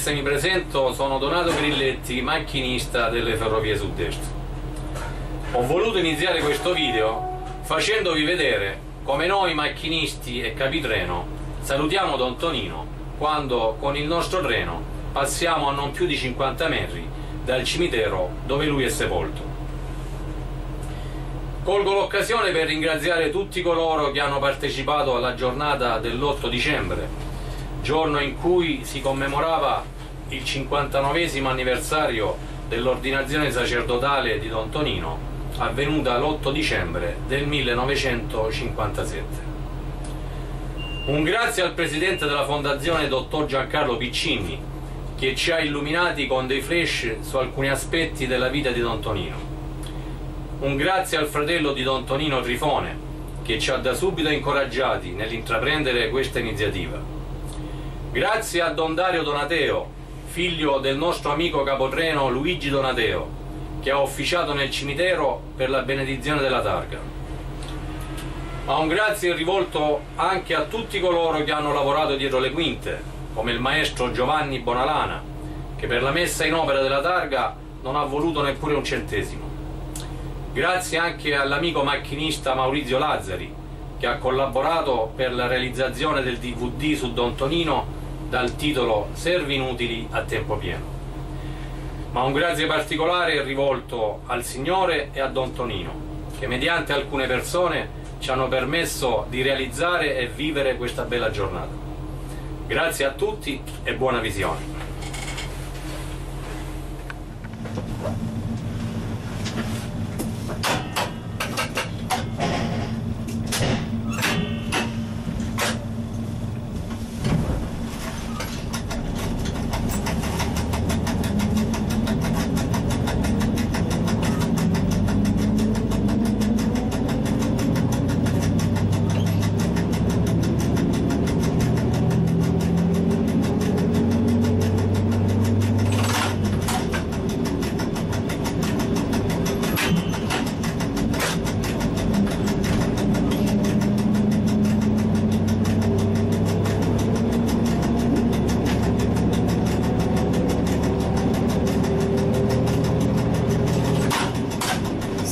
conoscesse mi presento, sono Donato Grilletti, macchinista delle Ferrovie Sud-Est. Ho voluto iniziare questo video facendovi vedere come noi macchinisti e capitreno salutiamo Don Tonino quando con il nostro treno passiamo a non più di 50 metri dal cimitero dove lui è sepolto. Colgo l'occasione per ringraziare tutti coloro che hanno partecipato alla giornata dell'8 dicembre, giorno in cui si commemorava il 59 anniversario dell'ordinazione sacerdotale di Don Tonino, avvenuta l'8 dicembre del 1957. Un grazie al presidente della fondazione, dottor Giancarlo Piccini, che ci ha illuminati con dei flash su alcuni aspetti della vita di Don Tonino. Un grazie al fratello di Don Tonino Trifone, che ci ha da subito incoraggiati nell'intraprendere questa iniziativa. Grazie a Don Dario Donateo, figlio del nostro amico capotreno Luigi Donateo, che ha officiato nel cimitero per la benedizione della targa. Ma un grazie rivolto anche a tutti coloro che hanno lavorato dietro le quinte, come il maestro Giovanni Bonalana, che per la messa in opera della targa non ha voluto neppure un centesimo. Grazie anche all'amico macchinista Maurizio Lazzari, che ha collaborato per la realizzazione del DVD su Don Tonino dal titolo Servi inutili a tempo pieno. Ma un grazie particolare è rivolto al Signore e a Don Tonino, che mediante alcune persone ci hanno permesso di realizzare e vivere questa bella giornata. Grazie a tutti e buona visione.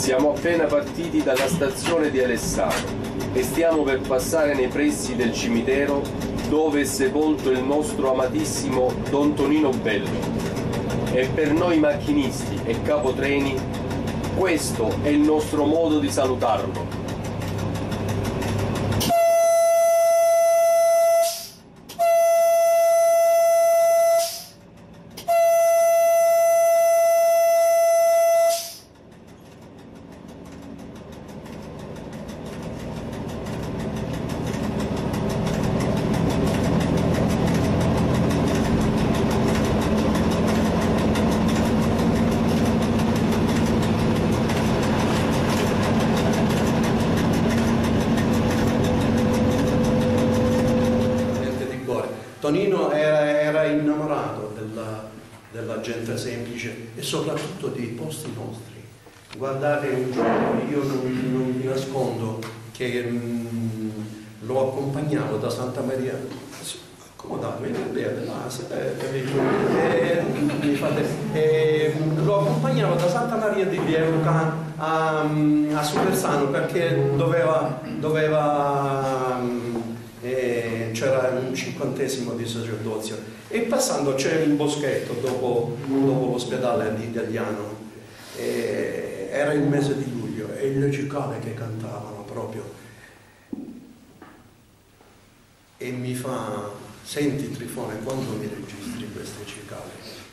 Siamo appena partiti dalla stazione di Alessano e stiamo per passare nei pressi del cimitero dove è sepolto il nostro amatissimo Don Tonino Bello. E per noi macchinisti e capotreni questo è il nostro modo di salutarlo. Presidente di Bore. Tonino era, era innamorato della, della gente semplice e soprattutto dei posti nostri. Guardate, un giorno io non, non vi nascondo che mm, accompagnavo da Santa Maria. Accomodatevi, vedete, là, se- eh, eh, mi fate- eh, lo accompagnavo da Santa Maria di Leuca a, a Supersano perché doveva, doveva mm, e c'era un cinquantesimo di sacerdozio. E passando c'era un boschetto dopo, dopo l'ospedale di Italiano era il mese di luglio e le cicale che cantavano proprio e mi fa senti Trifone quando mi registri queste cicale?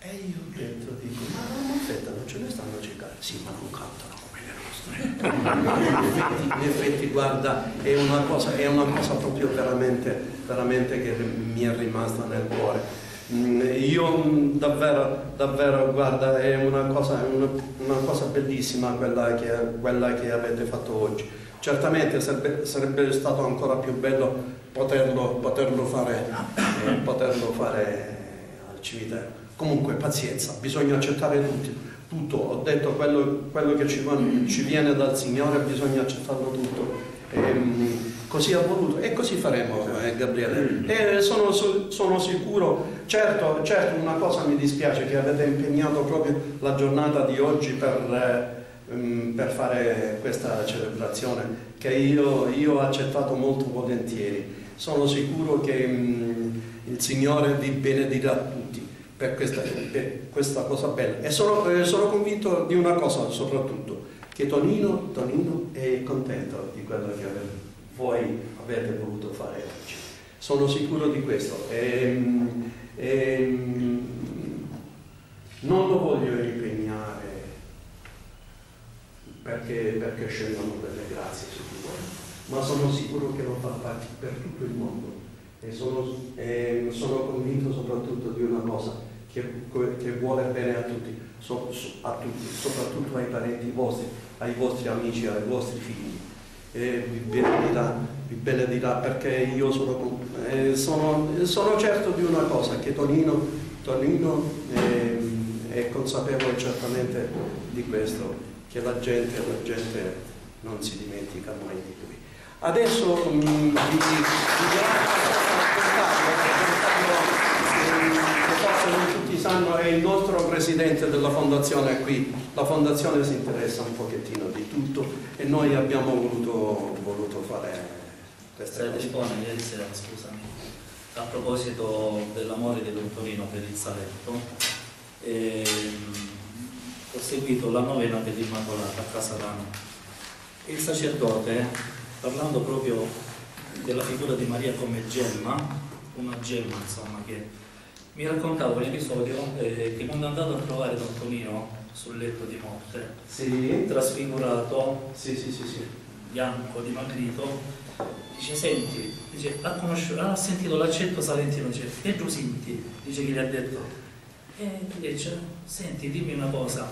E io detto dico ma aspetta non ce ne stanno cicale. Sì ma non cantano come le nostre. In effetti guarda è una cosa, è una cosa proprio veramente, veramente che mi è rimasta nel cuore. Mm, io davvero, davvero guarda è una cosa, una, una cosa bellissima quella che, quella che avete fatto oggi certamente sarebbe, sarebbe stato ancora più bello poterlo, poterlo, fare, eh, poterlo fare al cimitero. Comunque pazienza bisogna accettare tutti tutto, ho detto quello, quello che ci, ci viene dal Signore bisogna accettarlo tutto. Ehm, così ha voluto e così faremo eh, Gabriele. E sono, sono, sicuro. Certo, certo una cosa mi dispiace che avete impegnato proprio la giornata di oggi per, eh, mm, per fare questa celebrazione che io, io, ho accettato molto volentieri sono sicuro che um, il Signore vi benedirà tutti per questa, per questa cosa bella e sono, sono convinto di una cosa soprattutto che Tonino, Tonino è contento di quello che voi avete voluto fare oggi. Sono sicuro di questo. E, ehm, e, ehm, non lo voglio impegnare perché, perché scendono delle grazie su di voi, ma sono sicuro che lo fa per tutto il mondo. E sono, e sono convinto soprattutto di una cosa, che, che vuole bene a tutti, so, so, a tutti, soprattutto ai parenti vostri, ai vostri amici, ai vostri figli. E vi benedirà, vi benedirà perché io sono, eh, sono, sono, certo di una cosa, che Tonino, Tonino eh, è consapevole certamente di questo, che la gente, la gente non si dimentica mai di lui. Adesso mm, vi, vi, sanno è il nostro presidente della fondazione qui. La fondazione si interessa un pochettino di tutto e noi abbiamo voluto, voluto fare questa cosa. rispone ieri sera, scusami, a proposito dell'amore di Don Torino per il Saletto, eh, ho seguito la novena dell'Immacolata a Casalano. Il sacerdote, parlando proprio della figura di Maria come gemma, una gemma insomma che mi raccontavo un episodio eh, che quando è andato a trovare Don Tonino sul letto di morte, sì. trasfigurato, sì, sì, sì, sì. bianco, dimagrito, dice senti, dice, ha, ha, sentito l'accento salentino, dice e tu senti, dice che gli ha detto, e dice senti dimmi una cosa,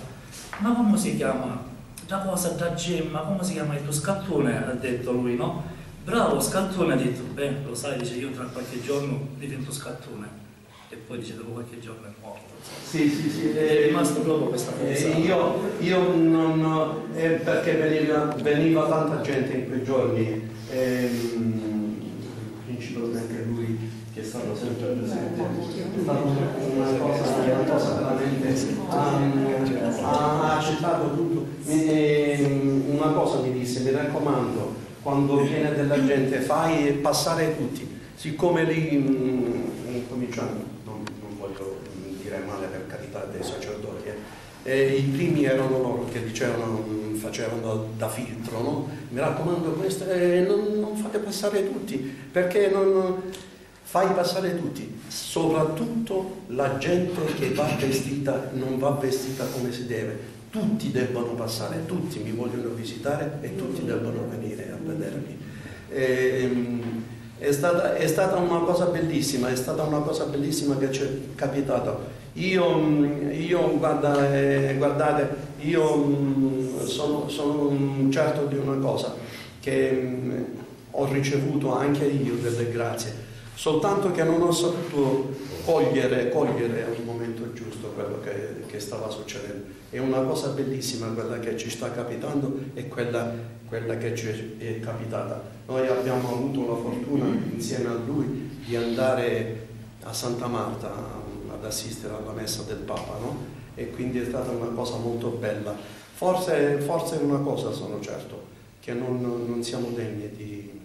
ma come si chiama? Da cosa, da gemma, come si chiama il tuo scattone? Ha detto lui, no? Bravo, scattone, ha detto, beh, lo sai, dice io tra qualche giorno divento scattone e poi dice dopo qualche giorno è morto. Sì, sì, sì. È rimasto proprio questa cosa. Eh, io, io non, eh, perché veniva, veniva, tanta gente in quei giorni, ehm, stato sempre presente, è stata una cosa, una cosa veramente, ha accettato tutto. E, una cosa mi disse, mi raccomando, quando viene della gente fai passare tutti, siccome lì mh, cominciano dire male per carità dei sacerdoti, eh. i primi erano loro che dicevano, mm, facevano da filtro, no? mi raccomando questo, eh, non, non, fate passare tutti, perché non fai passare tutti, soprattutto la gente che va vestita, non va vestita come si deve, tutti debbono passare, tutti mi vogliono visitare e tutti debbono venire a vedermi. E, ehm, è stata, è stata, una cosa bellissima, è stata una cosa bellissima che ci è capitato. Io, io guarda, eh, guardate, io mm, sono, sono, certo di una cosa, che mm, ho ricevuto anche io delle grazie, soltanto che non ho saputo cogliere, cogliere al momento giusto quello che, che, stava succedendo. È una cosa bellissima quella che ci sta capitando e quella, quella che ci è capitata. Noi abbiamo avuto la fortuna insieme a lui di andare a Santa Marta ad assistere alla messa del Papa, no? E quindi è stata una cosa molto bella. Forse, forse una cosa sono certo, che non, non siamo degni di,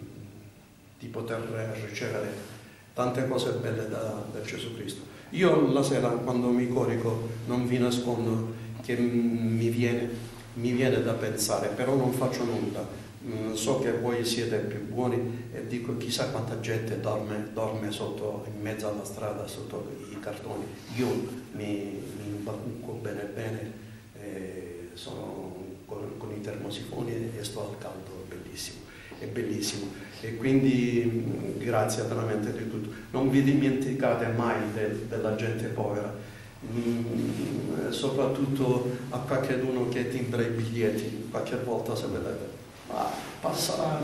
di, poter ricevere tante cose belle da, da Gesù Cristo. Io la sera quando mi corico non vi nascondo che mi viene, mi viene da pensare, però non faccio nulla Mm, so che voi siete più buoni e dico chissà quanta gente dorme, dorme sotto, in mezzo alla strada sotto i cartoni. Io mi, mi imbacucco bene bene, eh, sono con, con, i termosifoni e sto al caldo, è bellissimo, è bellissimo. E quindi mm, grazie veramente di tutto. Non vi dimenticate mai de, della gente povera, mm, soprattutto a qualcuno che timbra i biglietti, qualche volta se vedete passa,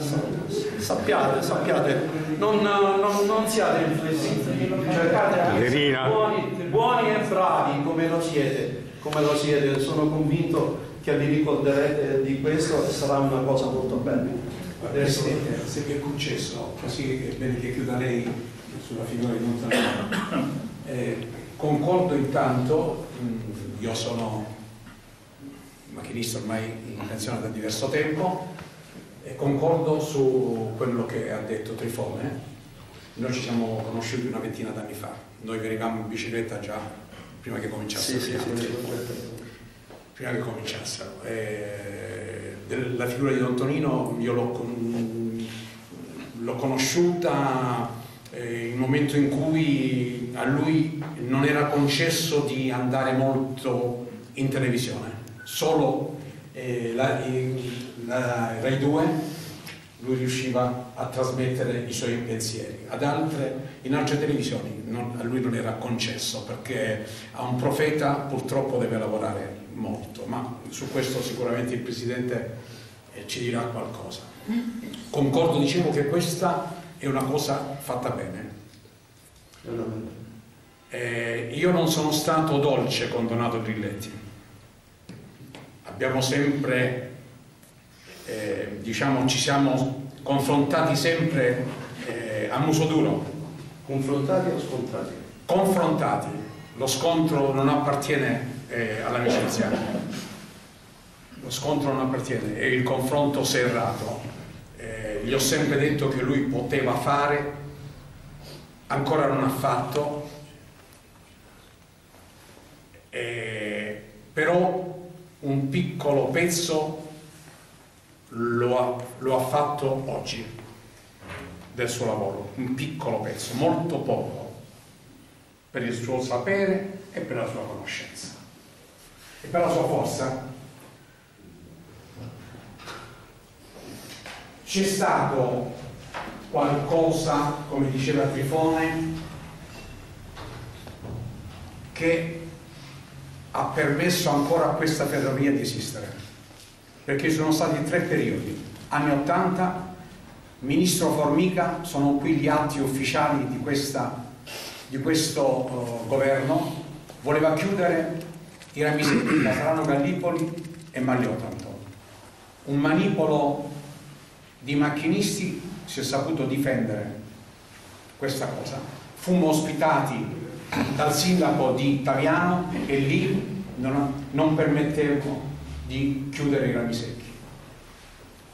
sappiate, sappiate, non, non, non siate inflessibili, cercate di essere buoni, buoni, e bravi come lo siete, come lo siete, sono convinto che vi ricorderete di questo e sarà una cosa molto bella. Presidente, se mi è concesso, così è bene che chiuda lei sulla figura di Montanaro. Eh, concordo intanto, mh, io sono macchinista ormai in pensione da diverso tempo, e concordo su quello che ha detto Trifone. Noi ci siamo conosciuti una ventina d'anni fa, noi venivamo in bicicletta già prima che cominciassero. Sì, sì, sì, sì. prima che cominciassero. Eh, del- la figura di Don Tonino io l'ho, con- conosciuta eh, un momento in cui a lui non era concesso di andare molto in televisione, solo eh, la, la Rai 2 lui riusciva a trasmettere i suoi pensieri. Ad altre, in altre televisioni non- a lui non era concesso perché a un profeta purtroppo deve lavorare molto, ma su questo sicuramente il Presidente eh, ci dirà qualcosa. Concordo, dicevo che questa è una cosa fatta bene. Eh, io non sono stato dolce con Donato Grilletti. Abbiamo sempre, eh, diciamo, ci siamo confrontati sempre eh, a muso duro, Confrontati o scontrati? confrontati. Lo scontro non appartiene eh, all'amicizia, lo scontro non appartiene, è il confronto serrato. Eh, gli ho sempre detto che lui poteva fare, ancora non ha fatto, Eh, però un piccolo pezzo lo ha, lo ha fatto oggi del suo lavoro, un piccolo pezzo, molto poco, per il suo sapere e per la sua conoscenza e per la sua forza. C'è stato qualcosa, come diceva Trifone, che ha permesso ancora a questa ferrovia di esistere, perché ci sono stati tre periodi, anni 80, Ministro Formica, sono qui gli atti ufficiali di, questa, di questo eh, governo, voleva chiudere i ramisetti Casalano Gallipoli e Magliotanto. Un manipolo di macchinisti si è saputo difendere questa cosa. Fummo ospitati dal sindaco di Taviano e lì non, non permettevano di chiudere i rami secchi.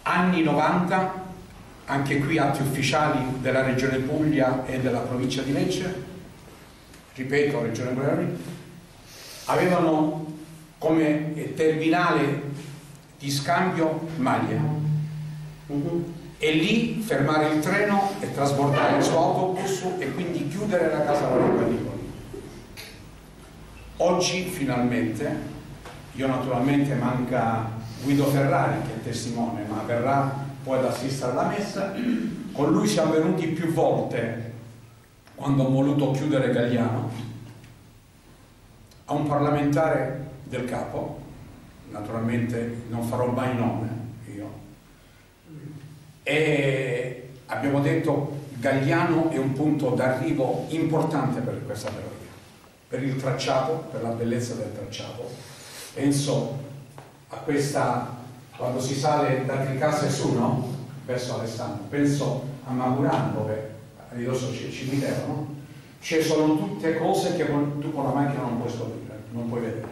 Anni 90, anche qui atti ufficiali della Regione Puglia e della provincia di Lecce, ripeto, Regione Puglia, avevano come terminale di scambio Maglia e lì fermare il treno e trasbordare il suo autobus e quindi chiudere la casa della Gallipoli. Oggi finalmente, io naturalmente manca Guido Ferrari che è testimone, ma verrà poi ad assistere alla messa, con lui siamo venuti più volte quando ho voluto chiudere Gagliano a un parlamentare del capo, naturalmente non farò mai nome io, e abbiamo detto Gagliano è un punto d'arrivo importante per questa ferrovia per il tracciato, per la bellezza del tracciato. Penso a questa, quando si sale da Tricase su, no? Verso Alessandro, penso a Magurano dove a ridosso c'è il cimitero, no? Ci sono tutte cose che tu con la macchina non puoi scoprire, non puoi vedere.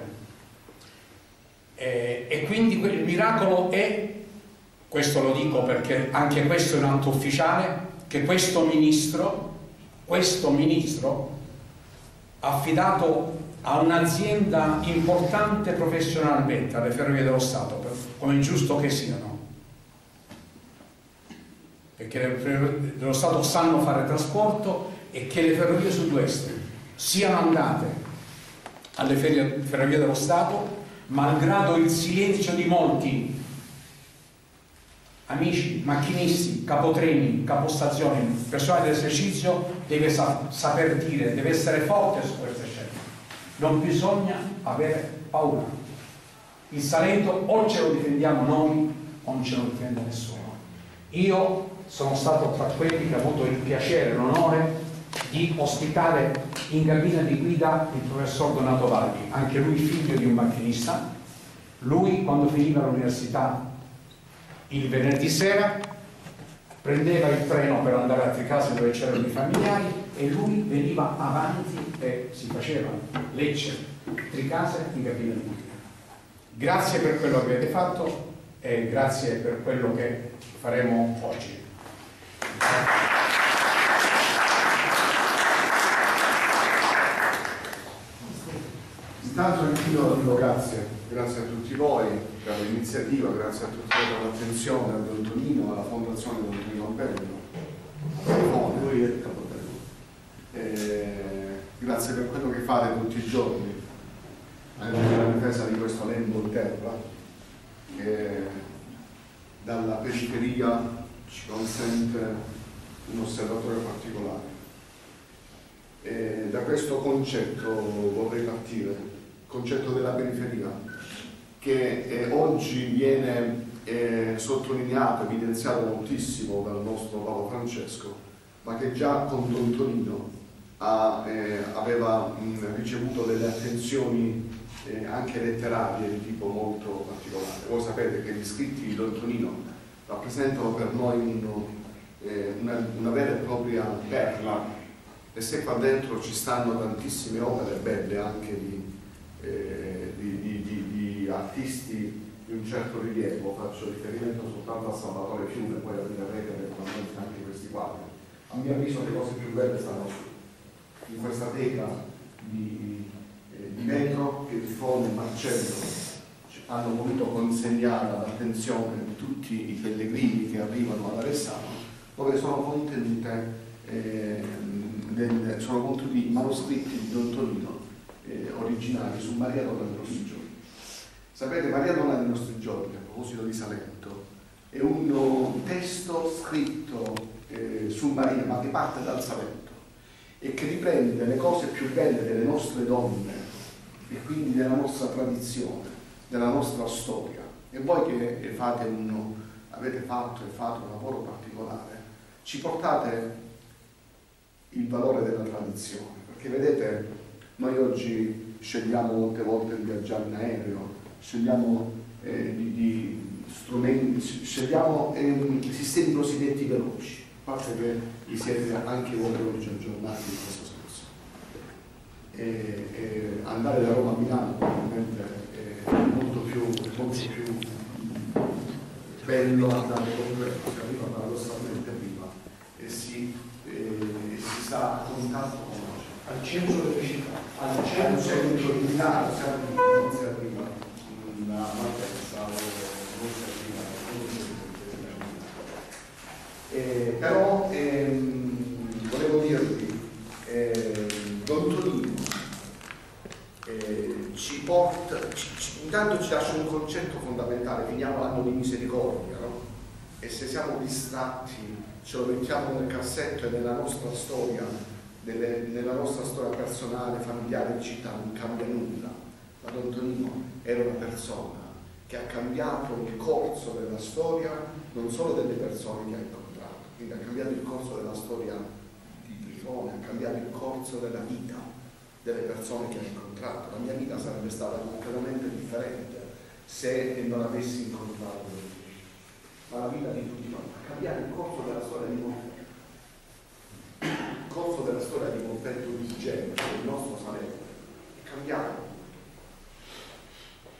E, e quindi il miracolo è, questo lo dico perché anche questo è un atto ufficiale, che questo ministro, questo ministro affidato a un'azienda importante professionalmente, alle Ferrovie dello Stato, come è giusto che siano. Perché le Ferrovie dello Stato sanno fare trasporto e che le Ferrovie Sud-Est siano andate alle Ferrovie dello Stato, malgrado il silenzio di molti amici, macchinisti, capotreni, capostazioni, personale dell'esercizio deve sa- saper dire, deve essere forte su queste scelte. Non bisogna avere paura. Il Salento o ce lo difendiamo noi o non ce lo difende nessuno. Io sono stato tra quelli che ha avuto il piacere e l'onore di ospitare in cabina di guida il professor Donato Valli, anche lui figlio di un macchinista, Lui quando finiva l'università il venerdì sera prendeva il treno per andare a Tricase dove c'erano i familiari e lui veniva avanti e si faceva Lecce, Tricase in cabina di politica. Grazie per quello che avete fatto e grazie per quello che faremo oggi. Intanto anch'io dico grazie, grazie a tutti voi per l'iniziativa, grazie a tutti voi per l'attenzione, a Don Tonino, alla Fondazione Don Tonino Bello, lui è il capitello. Eh, grazie per quello che fate tutti i giorni, anche nella difesa di questo lembo in terra, che dalla periferia ci consente un osservatore particolare. E da questo concetto vorrei partire concetto della periferia, che eh, oggi viene eh, sottolineato, evidenziato moltissimo dal nostro Papa Francesco, ma che già con Don Tonino ha, eh, aveva mh, ricevuto delle attenzioni eh, anche letterarie di tipo molto particolare. Voi sapete che gli scritti di Don Tonino rappresentano per noi un, eh, una, una vera e propria perla e se qua dentro ci stanno tantissime opere belle anche di eh, di, di, di, di, artisti di un certo rilievo, faccio riferimento soltanto a Salvatore Fiume, poi arriverete eventualmente anche questi quadri. A mio avviso le cose più belle stanno in questa teca di, eh, di vetro che Tifone e Marcello hanno voluto consegnare all'attenzione di tutti i pellegrini che arrivano ad Alessandro, dove sono contenute eh, del, sono contenuti manoscritti di Don Tonino eh, originali su Maria Donna dei nostri giorni. Sapete, Maria Donna dei nostri giorni, a proposito di Salento, è un testo scritto eh, su Maria, ma che parte dal Salento e che riprende le cose più belle delle nostre donne e quindi della nostra tradizione, della nostra storia. E voi che fate un, avete fatto e fate un lavoro particolare, ci portate il valore della tradizione, perché vedete noi oggi scegliamo molte volte di viaggiare in aereo, scegliamo eh, di, di, strumenti, scegliamo eh, sistemi cosiddetti veloci, a parte che vi siete anche voi oggi aggiornati in questo senso. E, e andare da Roma a Milano probabilmente è molto più, molto più bello andare con quello che arriva paradossalmente prima e si, eh, si sta a contatto con al centro delle città, al centro Milano, non si arriva in Malpensa o non si arriva eh, però ehm, volevo dirvi, eh, Don Tonino eh, ci porta, ci, ci, intanto ci lascia un concetto fondamentale, finiamo l'anno di misericordia, no? E se siamo distratti ce lo mettiamo nel cassetto e nella nostra storia delle, nella nostra storia personale, familiare, di città non cambia nulla. Ma Don Tonino era una persona che ha cambiato il corso della storia non solo delle persone che ha incontrato, quindi ha cambiato il corso della storia di Trifone, ha cambiato il corso della vita delle persone che ha incontrato. La mia vita sarebbe stata completamente differente se non avessi incontrato lui. Ma la vita di tutti noi ha cambiato il corso della storia di molti storia di Montetto di Genova, del nostro Salerno, è cambiato.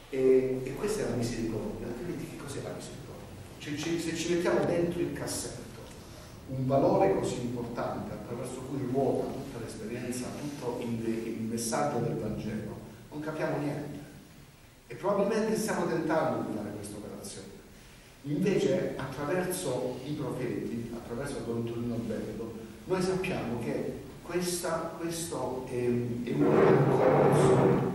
E, e, questa è la misericordia, altrimenti che cos'è la misericordia? Cioè, ci, se ci mettiamo dentro il cassetto un valore così importante attraverso cui ruota tutta l'esperienza, tutto il, il messaggio del Vangelo, non capiamo niente. E probabilmente stiamo tentando di fare questa operazione. Invece attraverso i profeti, attraverso Don Torino Bello, noi sappiamo che questa, questo è, è un percorso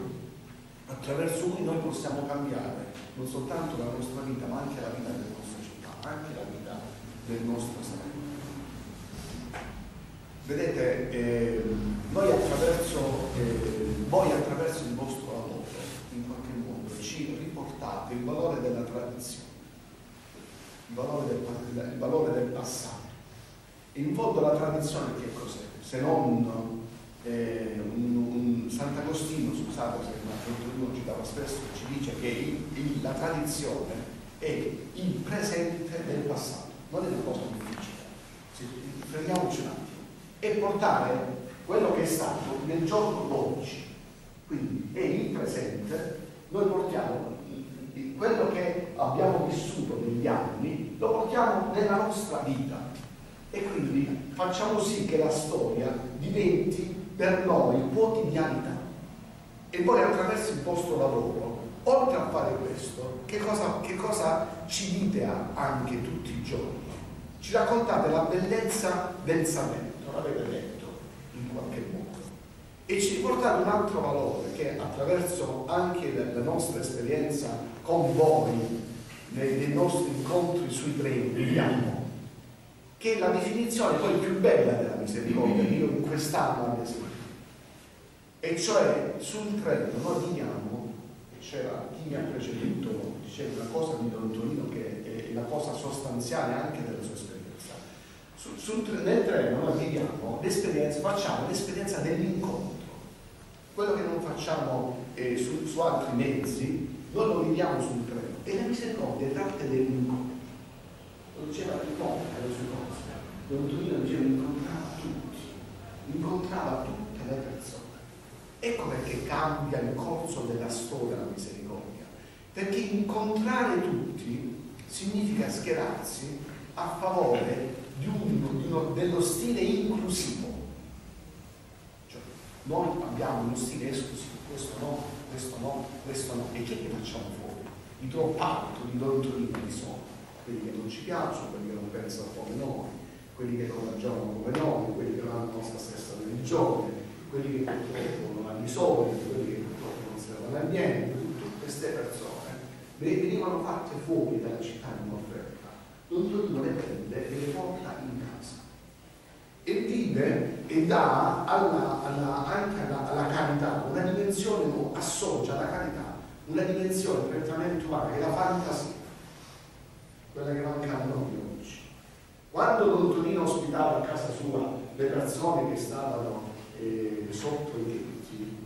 attraverso cui noi possiamo cambiare non soltanto la nostra vita, ma anche la vita della nostra città, anche la vita del nostro Stato. Vedete, eh, noi attraverso, eh, voi attraverso il vostro lavoro, in qualche modo, ci riportate il valore della tradizione, il valore del, il valore del passato in fondo la tradizione che cos'è? Se non eh, un, un, Sant'Agostino, scusate se Antonino ci dava spesso, ci dice che il, il, la tradizione è il presente del passato, non è una cosa difficile. Fermiamoci un attimo. E portare quello che è stato nel giorno d'oggi. Quindi è il presente, noi portiamo quello che abbiamo vissuto negli anni, lo portiamo nella nostra vita. E quindi facciamo sì che la storia diventi per noi quotidianità. E voi attraverso il vostro lavoro, oltre a fare questo, che cosa, che cosa ci dite anche tutti i giorni? Ci raccontate la bellezza del Salento, l'avete detto in qualche modo. E ci riportate un altro valore che attraverso anche la nostra esperienza con voi, nei, nei nostri incontri sui treni, viviamo, che è la definizione poi più bella della misericordia che io in quest'anno ho sentito e cioè sul treno noi veniamo, c'era chi mi ha preceduto, diceva una cosa di Don Tonino che è la cosa sostanziale anche della sua esperienza. Sul, sul, nel treno noi viviamo l'esperienza, facciamo l'esperienza dell'incontro. Quello che non facciamo eh, su, su, altri mezzi, noi lo viviamo sul treno. E la misericordia tratta dell'incontro. Lo diceva Riccotta le sue cose. Don diceva incontrava tutti, incontrava tutte le persone. Ecco perché cambia il corso della storia la misericordia, perché incontrare tutti significa schierarsi a favore di un, di uno, dello stile inclusivo. Cioè, noi abbiamo uno stile esclusivo, questo no, questo no, questo no, e che facciamo fuori? I troppo alto, di Torino di sono, quelli che non ci piacciono, quelli che non pensano come noi, quelli che coraggiano come noi, quelli che non hanno la nostra stessa religione, quelli che purtroppo non hanno i soldi, quelli che purtroppo non servono a niente, tutte queste persone venivano fatte fuori dalla città di un'offerta. Don Torino le prende e le porta in casa e vive e dà alla, alla, anche alla, alla, carità una dimensione, associa alla carità una dimensione prettamente umana che è la fantasia, quella che manca a noi. Quando Don ospitava a casa sua le persone che stavano eh, sotto i tetti,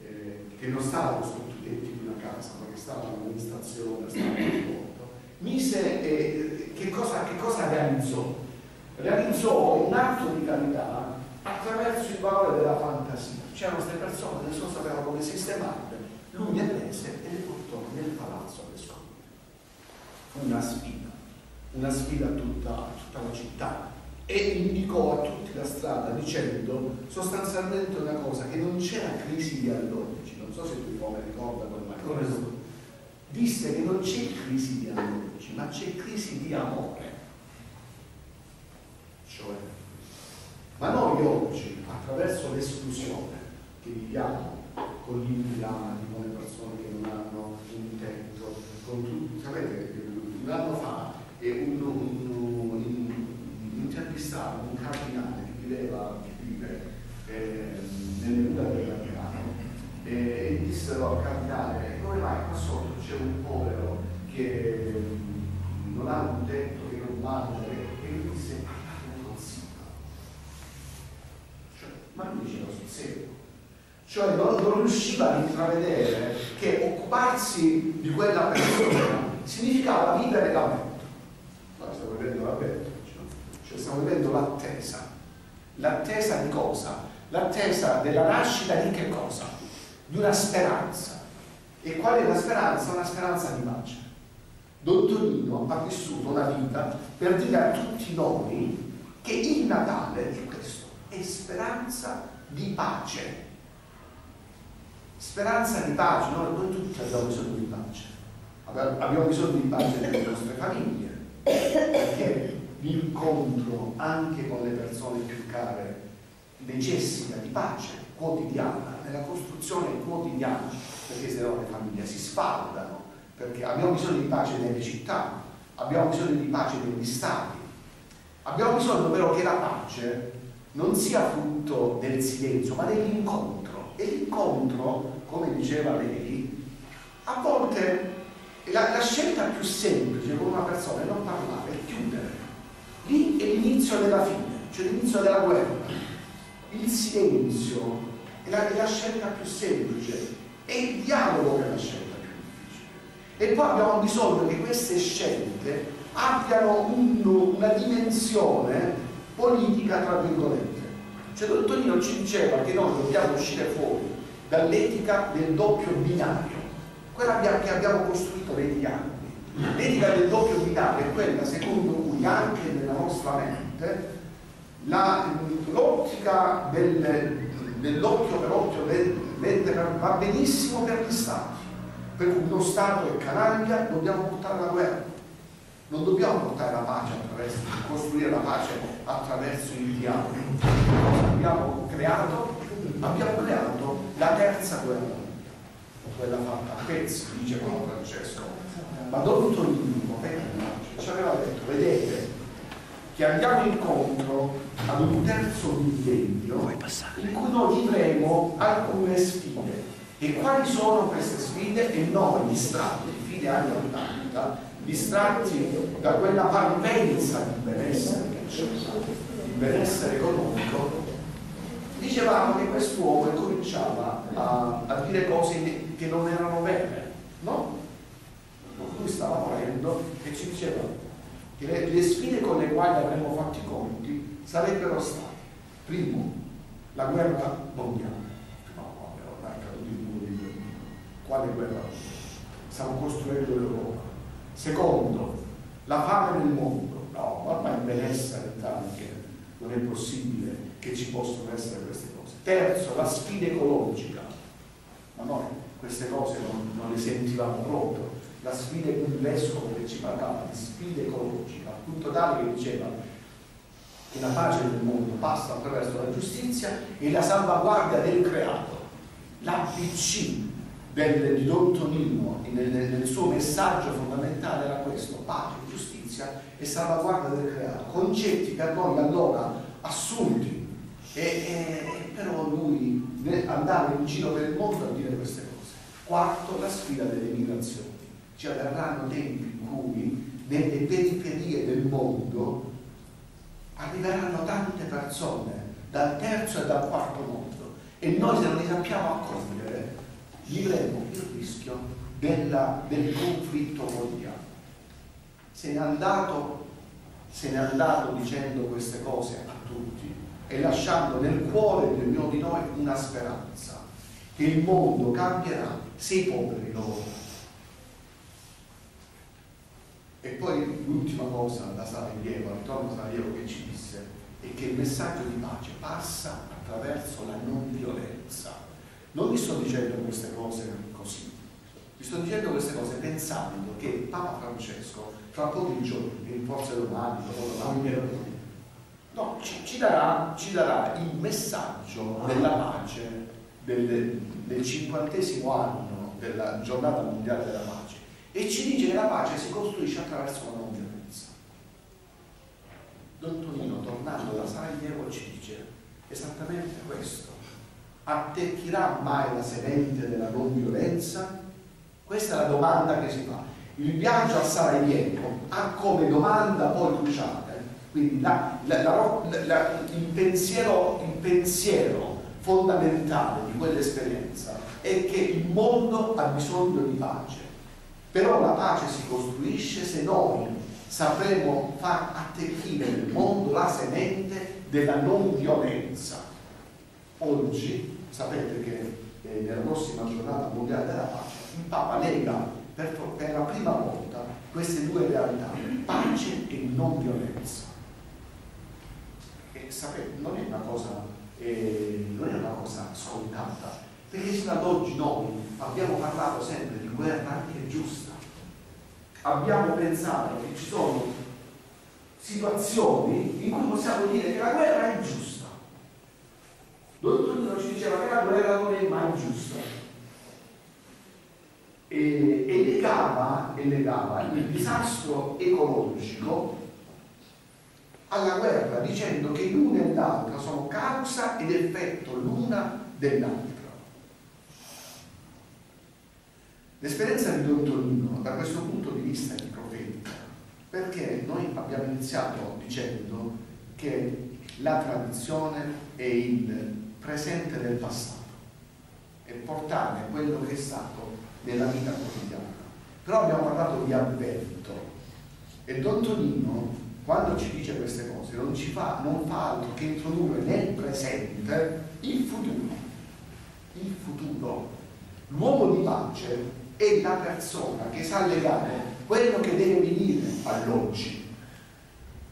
eh, che non stavano sotto i tetti di una casa, ma che stavano all'amministrazione, stavano in porto, mise eh, che, cosa, che cosa realizzò? Realizzò un atto di carità attraverso il valore della fantasia. C'erano queste persone che non sapevano come sistemarle, lui le prese e le portò nel palazzo scuole. Fu una sfida, una sfida a tutta, a tutta la città. E indicò a tutti la strada dicendo sostanzialmente una cosa che non c'era crisi di alloggi, non so se tu come ricorda quella cosa, disse che non c'è crisi di alloggi, ma c'è crisi di amore. Cioè, ma noi oggi, attraverso l'esclusione che viviamo con gli immigrati, con le persone che non hanno un tetto, con tutti, sapete, un anno fa un, un, un intervistato un cardinale che viveva, vive eh, nelle mura del Vaticano e, e dissero al cardinale come mai qua sotto c'è un povero che non ha un tetto, che non mangia e lui disse parlate con Sina cioè, ma lui diceva sul serio. Cioè non, non riusciva a intravedere che occuparsi di quella persona significava vivere la mente. Stiamo vedendo la mente cioè stiamo vivendo l'attesa. L'attesa di cosa? L'attesa della nascita di che cosa? Di una speranza. E qual è la speranza? Una speranza di pace. Don Tonino ha vissuto una vita per dire a tutti noi che il Natale è questo, è speranza di pace. Speranza di pace, noi, noi tutti abbiamo bisogno di pace. Abbiamo bisogno di pace nelle nostre famiglie, perché l'incontro anche con le persone più care. Necessita di pace quotidiana, nella costruzione quotidiana, perché se no le famiglie si spaldano, perché abbiamo bisogno di pace nelle città, abbiamo bisogno di pace negli stati, abbiamo bisogno però che la pace non sia frutto del silenzio, ma dell'incontro. E l'incontro, come diceva lei, a volte la, la scelta più semplice con una persona è non parlare, è chiudere Lì è l'inizio della fine, cioè l'inizio della guerra. Il silenzio è la, è la scelta più semplice, è il dialogo che è la scelta più difficile. E poi abbiamo bisogno che queste scelte abbiano un, una dimensione politica, tra virgolette. Cioè Don Tonino ci diceva che noi dobbiamo uscire fuori dall'etica del doppio binario, quella che abbiamo costruito negli anni. L'etica del doppio binario è quella secondo cui anche nella nostra mente l'ottica del, dell'occhio per occhio va benissimo per gli stati. Per cui uno Stato è canaglia, dobbiamo portare la guerra. Non dobbiamo portare la pace attraverso, costruire la pace attraverso il dialogo. Abbiamo creato, abbiamo creato la terza guerra, quella fatta a pezzi, dice Paolo Francesco. Ma Don Tonino ci aveva detto, vedete, che andiamo incontro ad un terzo millennio in cui noi vivremo alcune sfide. E quali sono queste sfide? E noi, distratti, fine anni 80, distratti da quella parvenza di benessere che c'è, di benessere economico, dicevamo che quest'uomo cominciava a, a, dire cose che non erano vere, no? Lui stava morendo e ci diceva che le, le sfide con le quali avremmo fatto i conti sarebbero state, primo, la guerra mondiale. No, però non è accaduto il muro di Berlino. Quale guerra? Stiamo costruendo l'Europa Secondo, la fame nel mondo. No, ormai benessere tale che non è possibile che ci possano essere queste cose. Terzo, la sfida ecologica. Ma noi queste cose non, non le sentivamo proprio. La sfida, il vescovo che ci parlava di sfida ecologica, al tale che diceva che la pace del mondo passa attraverso la giustizia e la salvaguardia del creato. L'APC, del, di Don Tonino nel, nel, suo messaggio fondamentale era questo, pace, giustizia e salvaguardia del creato, concetti per noi allora assunti e, e, però lui andava in giro per il mondo a dire queste cose. Quarto, la sfida delle migrazioni. Ci avverranno tempi in cui nelle periferie del mondo arriveranno tante persone dal terzo e dal quarto mondo e noi se non li sappiamo accogliere vivremo il rischio della, del conflitto mondiale. Se n'è, andato, se n'è andato dicendo queste cose a tutti e lasciando nel cuore di ognuno di noi una speranza il mondo cambierà se i poveri lo vorranno. E poi l'ultima cosa da Sarajevo, ritorno a Sarajevo che ci disse, è che il messaggio di pace passa attraverso la non violenza. Non vi sto dicendo queste cose così, vi sto dicendo queste cose pensando che Papa Francesco tra pochi giorni, forse domani, domani, no, ci, ci, darà, ci, darà, il messaggio della pace del, del cinquantesimo anno della giornata mondiale della pace e ci dice che la pace si costruisce attraverso la non violenza. Don Tonino, tornando da Sarajevo, ci dice esattamente questo attecchirà mai la semente della non violenza? Questa è la domanda che si fa. Il viaggio a Sarajevo ha come domanda poi cruciale, quindi la, la, la, il, pensiero, il pensiero fondamentale di quell'esperienza è che il mondo ha bisogno di pace, però la pace si costruisce se noi sapremo far attecchire nel mondo la semente della non violenza. Oggi sapete che eh, nella prossima giornata mondiale della pace il Papa lega per, per la prima volta queste due realtà, pace e non violenza. E sapete, non è una cosa, eh, non è una cosa scontata, perché fino ad oggi noi abbiamo parlato sempre di guerra anche giusta. Abbiamo pensato che ci sono situazioni in cui possiamo dire che la guerra è giusta Don Tonino ci diceva che la guerra non è mai giusta. E, e, legava, e legava il disastro ecologico alla guerra, dicendo che l'una e l'altra sono causa ed effetto l'una dell'altra. L'esperienza di Don Tonino da questo punto di vista è profetica, perché noi abbiamo iniziato dicendo che la tradizione è il presente del passato. e portare quello che è stato nella vita quotidiana. Però abbiamo parlato di avvento e Don Tonino quando ci dice queste cose non, fa, non fa altro che introdurre nel presente il futuro. Il futuro. L'uomo di pace è la persona che sa legare quello che deve venire all'oggi,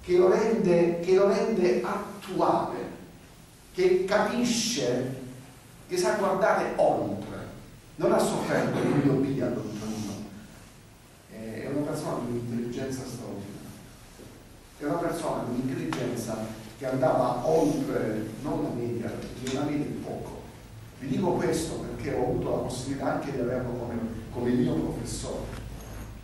che lo rende, che lo rende attuale, che capisce, che sa guardare oltre. Non ha sofferto di miopia Antonino, è una persona di un'intelligenza straordinaria, è una persona di un'intelligenza che andava oltre non la media, la media poco. Vi dico questo perché ho avuto la possibilità anche di averlo come, come mio professore.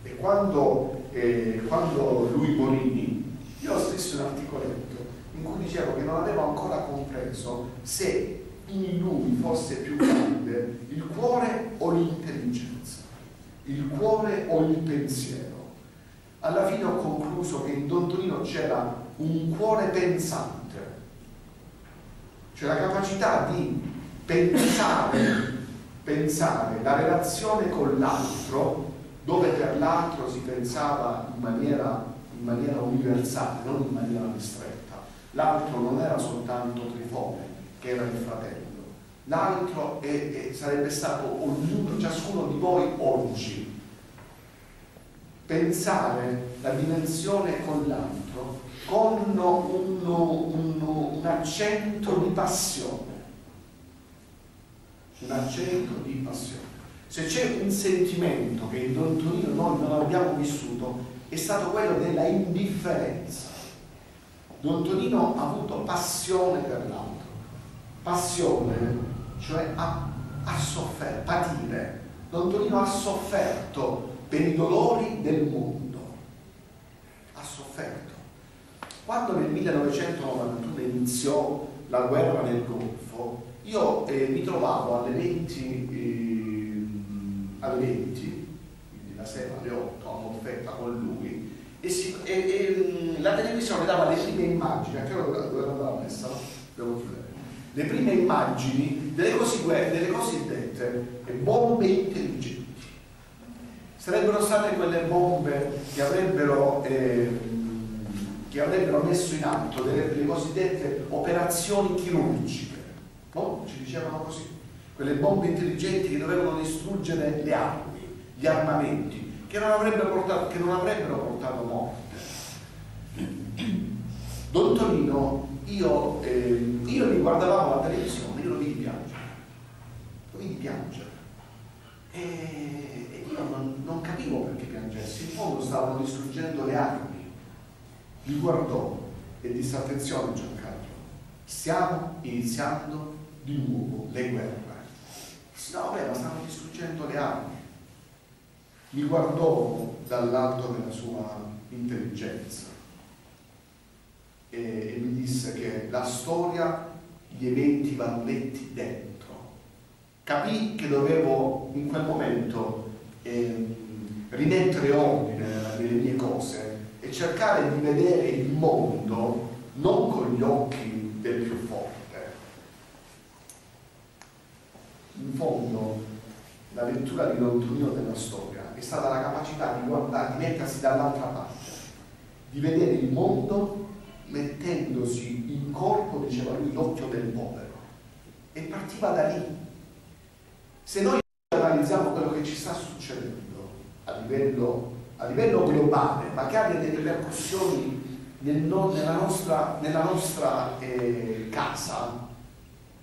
E quando, eh, quando lui morì, io ho scritto un articoletto in cui dicevo che non avevo ancora compreso se in lui fosse più grande il cuore o l'intelligenza, il cuore o il pensiero. Alla fine ho concluso che in Don Tonino c'era un cuore pensante, cioè la capacità di pensare, pensare la relazione con l'altro, dove per l'altro si pensava in maniera, in maniera universale, non in maniera ristretta. L'altro non era soltanto Trifone, che era il fratello, l'altro sarebbe stato ognuno, ciascuno di voi oggi. Pensare la dimensione con l'altro con un, un, un accento di passione un accento di passione. Se c'è un sentimento che in Don Tonino noi non abbiamo vissuto, è stato quello della indifferenza. Don Tonino ha avuto passione per l'altro. Passione, cioè ha, ha sofferto, patire. Don Tonino ha sofferto per i dolori del mondo. Ha sofferto. Quando nel 1991 iniziò la guerra nel Golfo, io eh, mi trovavo alle 20, eh, alle 20, quindi la sera alle 8 a Molfetta con lui e, si, e, e, la televisione dava le prime immagini, anche ora dove andava messa? Devo chiudere. Le prime immagini delle, delle cosiddette bombe intelligenti. Sarebbero state quelle bombe che avrebbero, eh, che avrebbero messo in atto delle, delle cosiddette operazioni chirurgiche No? Ci dicevano così. Quelle bombe intelligenti che dovevano distruggere le armi, gli armamenti, che non avrebbero portato, che non avrebbero portato morte. Don Tonino, io, eh, io mi guardavo la televisione, io lo vidi piangere. Lo vidi piangere. E, non, capivo perché piangesse. In fondo stavano distruggendo le armi. Mi guardò e disse attenzione Giancarlo, stiamo iniziando di nuovo le guerre. No, ma stanno distruggendo le armi. Mi guardò dall'alto della sua intelligenza e, e mi disse che la storia, gli eventi vanno letti dentro. Capì che dovevo in quel momento eh, rimettere ordine nelle mie cose e cercare di vedere il mondo non con gli occhi del più forte in fondo la lettura di Don Tonino della storia è stata la capacità di guardare, di mettersi dall'altra parte, di vedere il mondo mettendosi in corpo, diceva lui, l'occhio del povero. E partiva da lì. Se noi analizziamo quello che ci sta succedendo a livello, a livello globale, ha delle ripercussioni nel, nella nostra, nella nostra eh, casa,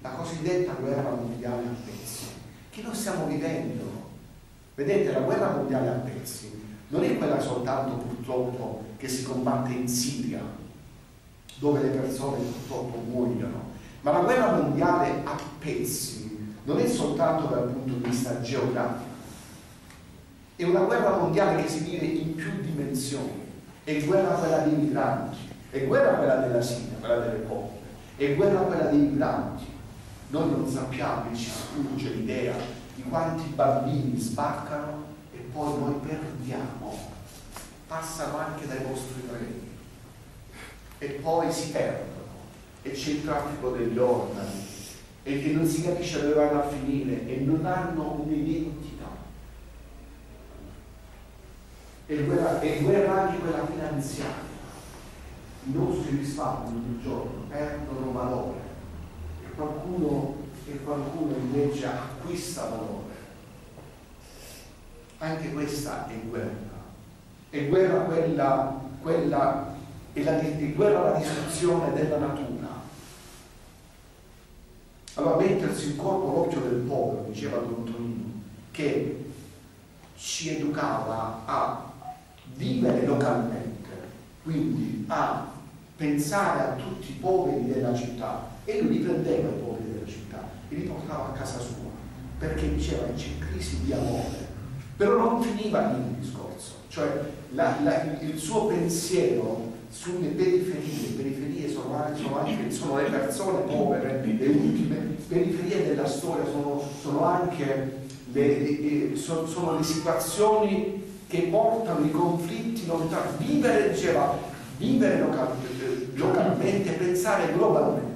la cosiddetta guerra mondiale a pezzi, che noi stiamo vivendo. Vedete, la guerra mondiale a pezzi non è quella soltanto purtroppo che si combatte in Siria, dove le persone purtroppo muoiono, ma la guerra mondiale a pezzi non è soltanto dal punto di vista geografico, è una guerra mondiale che si vive in più dimensioni, è guerra quella dei migranti, è guerra quella della Siria, quella delle bombe, è guerra quella dei migranti, noi non sappiamo ci sfugge l'idea di quanti bambini sbarcano e poi noi perdiamo, passano anche dai vostri treni. E poi si perdono. E c'è il traffico degli organi e che non si capisce dove vanno a finire e non hanno un'identità. E guerra, e guerra anche quella finanziaria. I nostri risparmi ogni giorno perdono valore e qualcuno, e qualcuno invece acquista valore. Anche questa è guerra. È guerra quella, quella è, la, è guerra la distruzione della natura. Allora mettersi in corpo l'occhio del povero, diceva Don Tonino, che ci educava a vivere localmente, quindi a pensare a tutti i poveri della città e lui li prendeva i poveri della città e li portava a casa sua perché diceva che c'è crisi di amore. Però non finiva lì il discorso cioè la, la, il suo pensiero sulle periferie, le periferie sono anche, sono, anche, sono le persone povere, le ultime periferie della storia sono, sono anche le, le, sono, sono le situazioni che portano i conflitti lontani. Vivere, diceva, vivere local, localmente, pensare globalmente.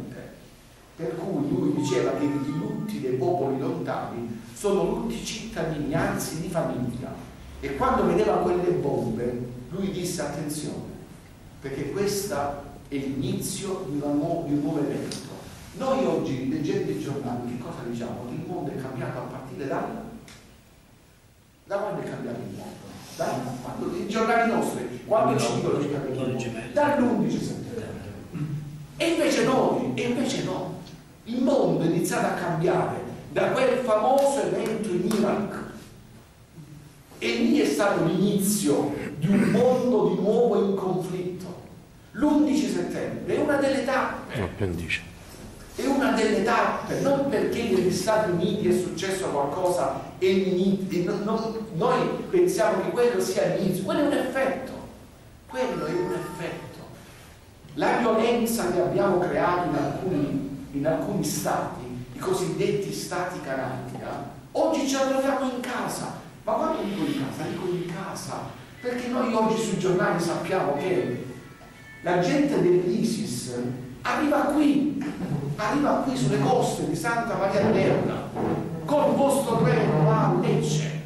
Per cui lui diceva che i lutti dei popoli lontani sono lutti cittadini, anzi di famiglia. E quando vedeva quelle bombe, lui disse attenzione, perché questo è l'inizio di, di, un nuovo evento. Noi oggi, leggendo i giornali, che cosa diciamo? Che il mondo è cambiato a partire da... Da quando è cambiato il mondo? Da, quando, I giornali nostri, quando ci dicono che è cambiato il mondo? Dall'11 settembre. E invece noi, e invece no. Il mondo è iniziato a cambiare da quel famoso evento in Iraq. E lì è stato l'inizio di un mondo di nuovo in conflitto. L'11 settembre è una delle tappe. È una delle tappe, non perché negli Stati Uniti è successo qualcosa e noi pensiamo che quello sia l'inizio, quello è un effetto. Quello è un effetto. La violenza che abbiamo creato in alcuni, in alcuni stati, i cosiddetti stati canantica, oggi ce la troviamo in casa. Ma quando dico in casa? Dico in casa, perché noi oggi sui giornali sappiamo che la gente dell'ISIS arriva qui, arriva qui sulle coste di Santa Maria d'Erna, con il vostro treno va a Lecce,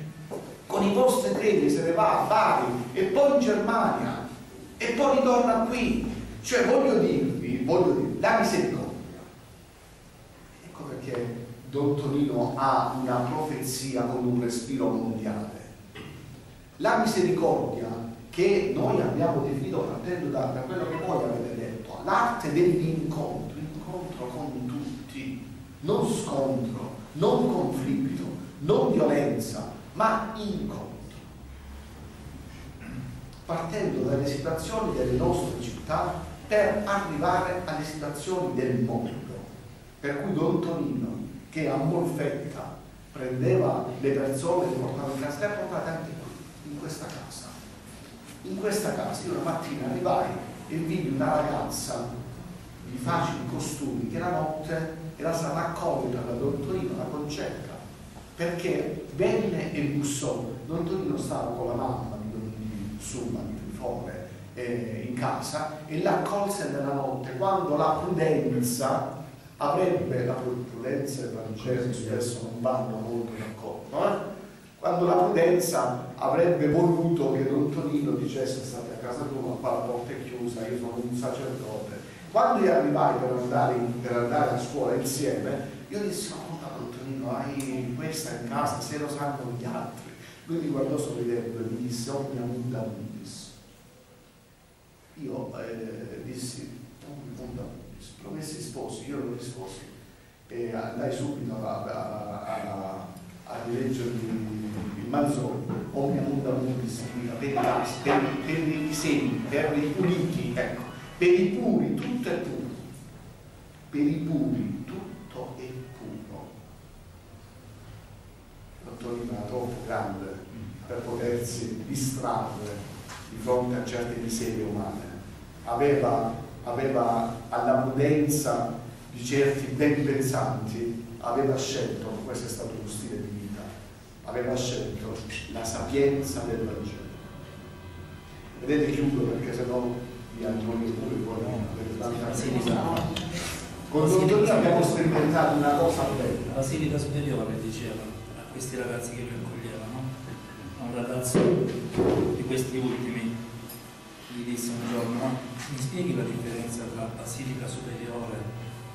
con i vostri treni se ne va a Bari e poi in Germania e poi ritorna qui. Cioè voglio dirvi, voglio dirvi, la misericordia. Ecco perché Don Tonino ha una profezia con un respiro mondiale. La misericordia che noi abbiamo definito partendo da, da quello che voi avete detto, l'arte dell'incontro, incontro con tutti, non scontro, non conflitto, non violenza, ma incontro. Partendo dalle situazioni delle nostre città per arrivare alle situazioni del mondo. Per cui Don Tonino, che a Molfetta prendeva le persone e le portava in casa, le ha portate anche qui, in questa casa in questa casa io una mattina arrivai e vidi una ragazza di facili costumi che la notte era stata accolta da Don Torino, la concetta, perché venne e bussò. Don Torino stava con la mamma di Don Summa, di Trifone, eh, in casa e l'accolse nella notte quando la prudenza avrebbe, la prudenza e il francese spesso non vanno molto d'accordo, eh? Quando la prudenza avrebbe voluto che Don Tonino dicesse state a casa tua, qua la porta è chiusa, io sono un sacerdote. Quando io arrivai per andare, per andare a scuola insieme, io dissi, ascolta Don Tonino, hai questa in casa, se lo sanno gli altri. Lui mi guardò sorridendo e mi disse, oh mia munda mundis. Io eh, dissi, oh munda mundis, promessi sposi, io lo risposi e andai subito a, a, a, a rileggermi il Manzoni, omnia munda mundis per i per, per i disegni, per i puliti, ecco, per i puri tutto è puro, per i puri tutto è puro. Dottorino era troppo grande per potersi distrarre di fronte a certe miserie umane. Aveva, aveva alla prudenza di certi ben pensanti, aveva scelto, questo è stato lo stile di aveva scelto la sapienza del Vangelo. Vedete chiudo perché se no vi annoio pure voi avete tanta Con Don Tonino abbiamo sperimentato una cosa bella. Basilica Superiore diceva a questi ragazzi che mi accoglievano, a un ragazzo di questi ultimi, gli disse un giorno, "Ma mi spieghi la differenza tra Basilica Superiore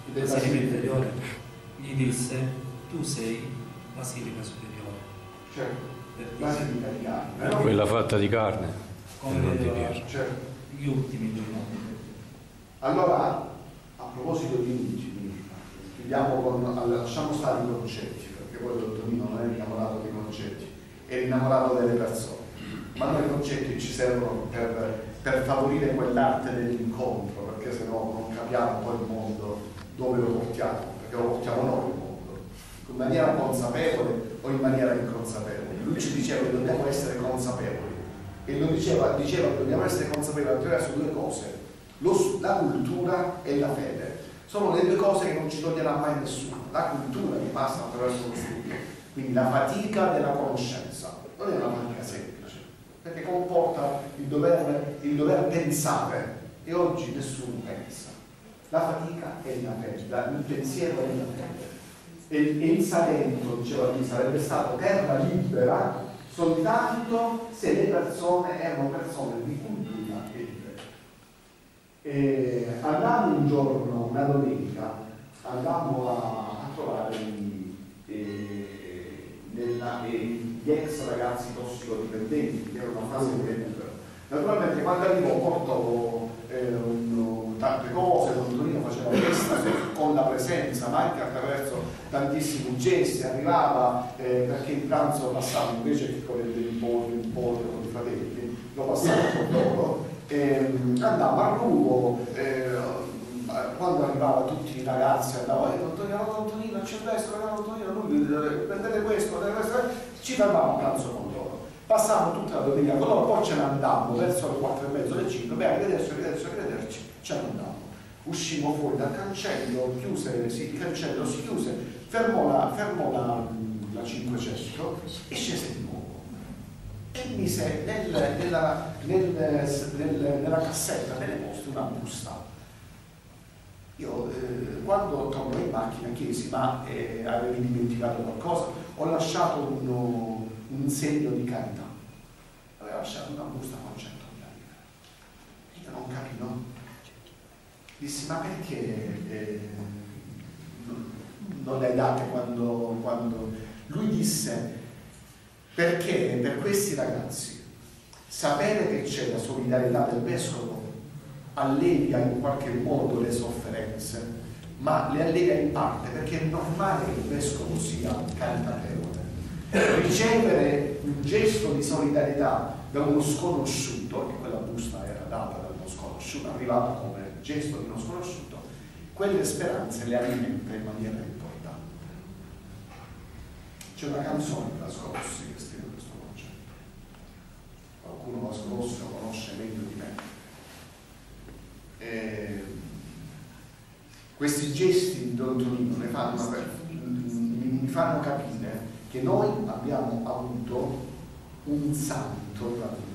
e Basilica. Inferiore? Gli disse, tu sei Basilica Superiore. Certo, di carne. no? Quella fatta di carne. come non di pietra. Certo. gli ultimi due nomi. Allora, a proposito di ultimi, chiudiamo con, lasciamo stare i concetti, perché poi il dottorino non è innamorato dei concetti, è innamorato delle persone, ma noi i concetti ci servono per, per favorire quell'arte dell'incontro, perché se no non capiamo poi il mondo dove lo portiamo, perché lo portiamo noi il mondo, in maniera consapevole o in maniera inconsapevole. Lui ci diceva che dobbiamo essere consapevoli e lo diceva, diceva che dobbiamo essere consapevoli attraverso due cose, lo- la cultura e la fede. Sono le due cose che non ci toglierà mai nessuno. La cultura che passa attraverso lo studio, quindi la fatica della conoscenza, non è una fatica semplice, perché comporta il dover, il dover pensare e oggi nessuno pensa. La fatica è la fede, il pensiero è la fede. E, il Salento, diceva lui, sarebbe stato terra libera soltanto se le persone erano persone di cultura e di fede. Un giorno, una domenica, andammo a, a trovare i- eh, nella- eh, gli ex ragazzi tossicodipendenti, che era una fase di. Naturalmente quando arrivò portò eh, un- tante cose, Don Tonino faceva festa con la presenza, ma anche attraverso tantissimi gesti, arrivava eh, perché il pranzo passava invece che con il pollo, il pollo con i fratelli, lo passava con loro, ehm, andava a Ruvo, eh, quando arrivava tutti i ragazzi andava, eh, Don Tonino, Don Tonino, c'è il vescovo, Don Tonino, lui prendete questo, prendete questo, ci fermavamo a pranzo con loro. Passavamo tutta la domenica con loro, poi ce ne andammo verso le 4 e mezzo, le 5, beh, arrivederci, arrivederci, arrivederci, ce ne andammo. Uscimmo fuori dal cancello, chiuse, il cancello si chiuse, fermò la, fermò la, la 500 e scese di nuovo. E mise nel- nella, nel- nel- nella cassetta delle poste una busta. Io eh, quando torno in macchina chiesi ma eh, avevi dimenticato qualcosa? Ho lasciato uno- un segno di carità. Aveva lasciato una busta con 100 lire. Io non capì, no? Dissi ma perché eh, non- le date quando, quando... Lui disse perché per questi ragazzi sapere che c'è la solidarietà del vescovo allevia in qualche modo le sofferenze, ma le allega in parte perché è normale che il vescovo sia caritatevole. Ricevere un gesto di solidarietà da uno sconosciuto, e quella busta era data da uno sconosciuto, arrivata come gesto di uno sconosciuto, quelle speranze le alimenta in maniera importante. C'è una canzone di Vasco Rossi che scrive questo concetto. Qualcuno Vasco Rossi lo conosce meglio di me. Eh, questi gesti di Don Tonino ne fanno, mi fanno capire che noi abbiamo avuto un santo tra noi.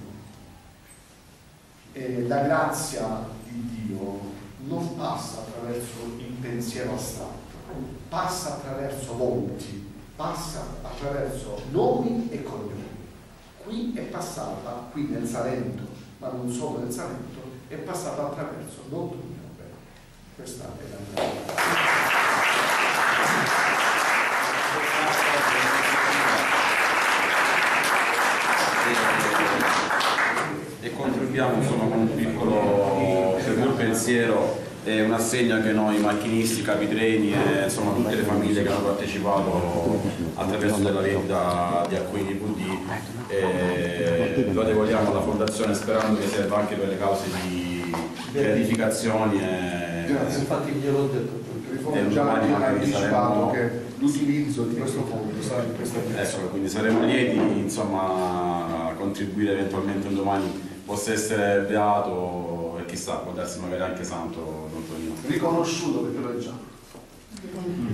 E la grazia di Dio non passa attraverso il pensiero astratto, passa attraverso volti, passa attraverso nomi e cognomi. Qui è passata, qui nel Salento, ma non solo nel Salento, è passata attraverso Bello. Questa è la mia e contribuiamo insomma con pensiero e un assegno che noi macchinisti, capitreni e insomma tutte le famiglie che hanno partecipato attraverso della vendita di alcuni DVD e lo devolviamo alla fondazione sperando che serva anche per le cause di gratificazioni e Grazie, infatti gliel'ho detto E già ha anticipato che l'utilizzo di questo fondo sarà in questa direzione. Ecco, quindi saremo lieti insomma a contribuire eventualmente un domani possa essere beato chissà, può darsi magari anche santo Don Tonino. Riconosciuto perché lo è già.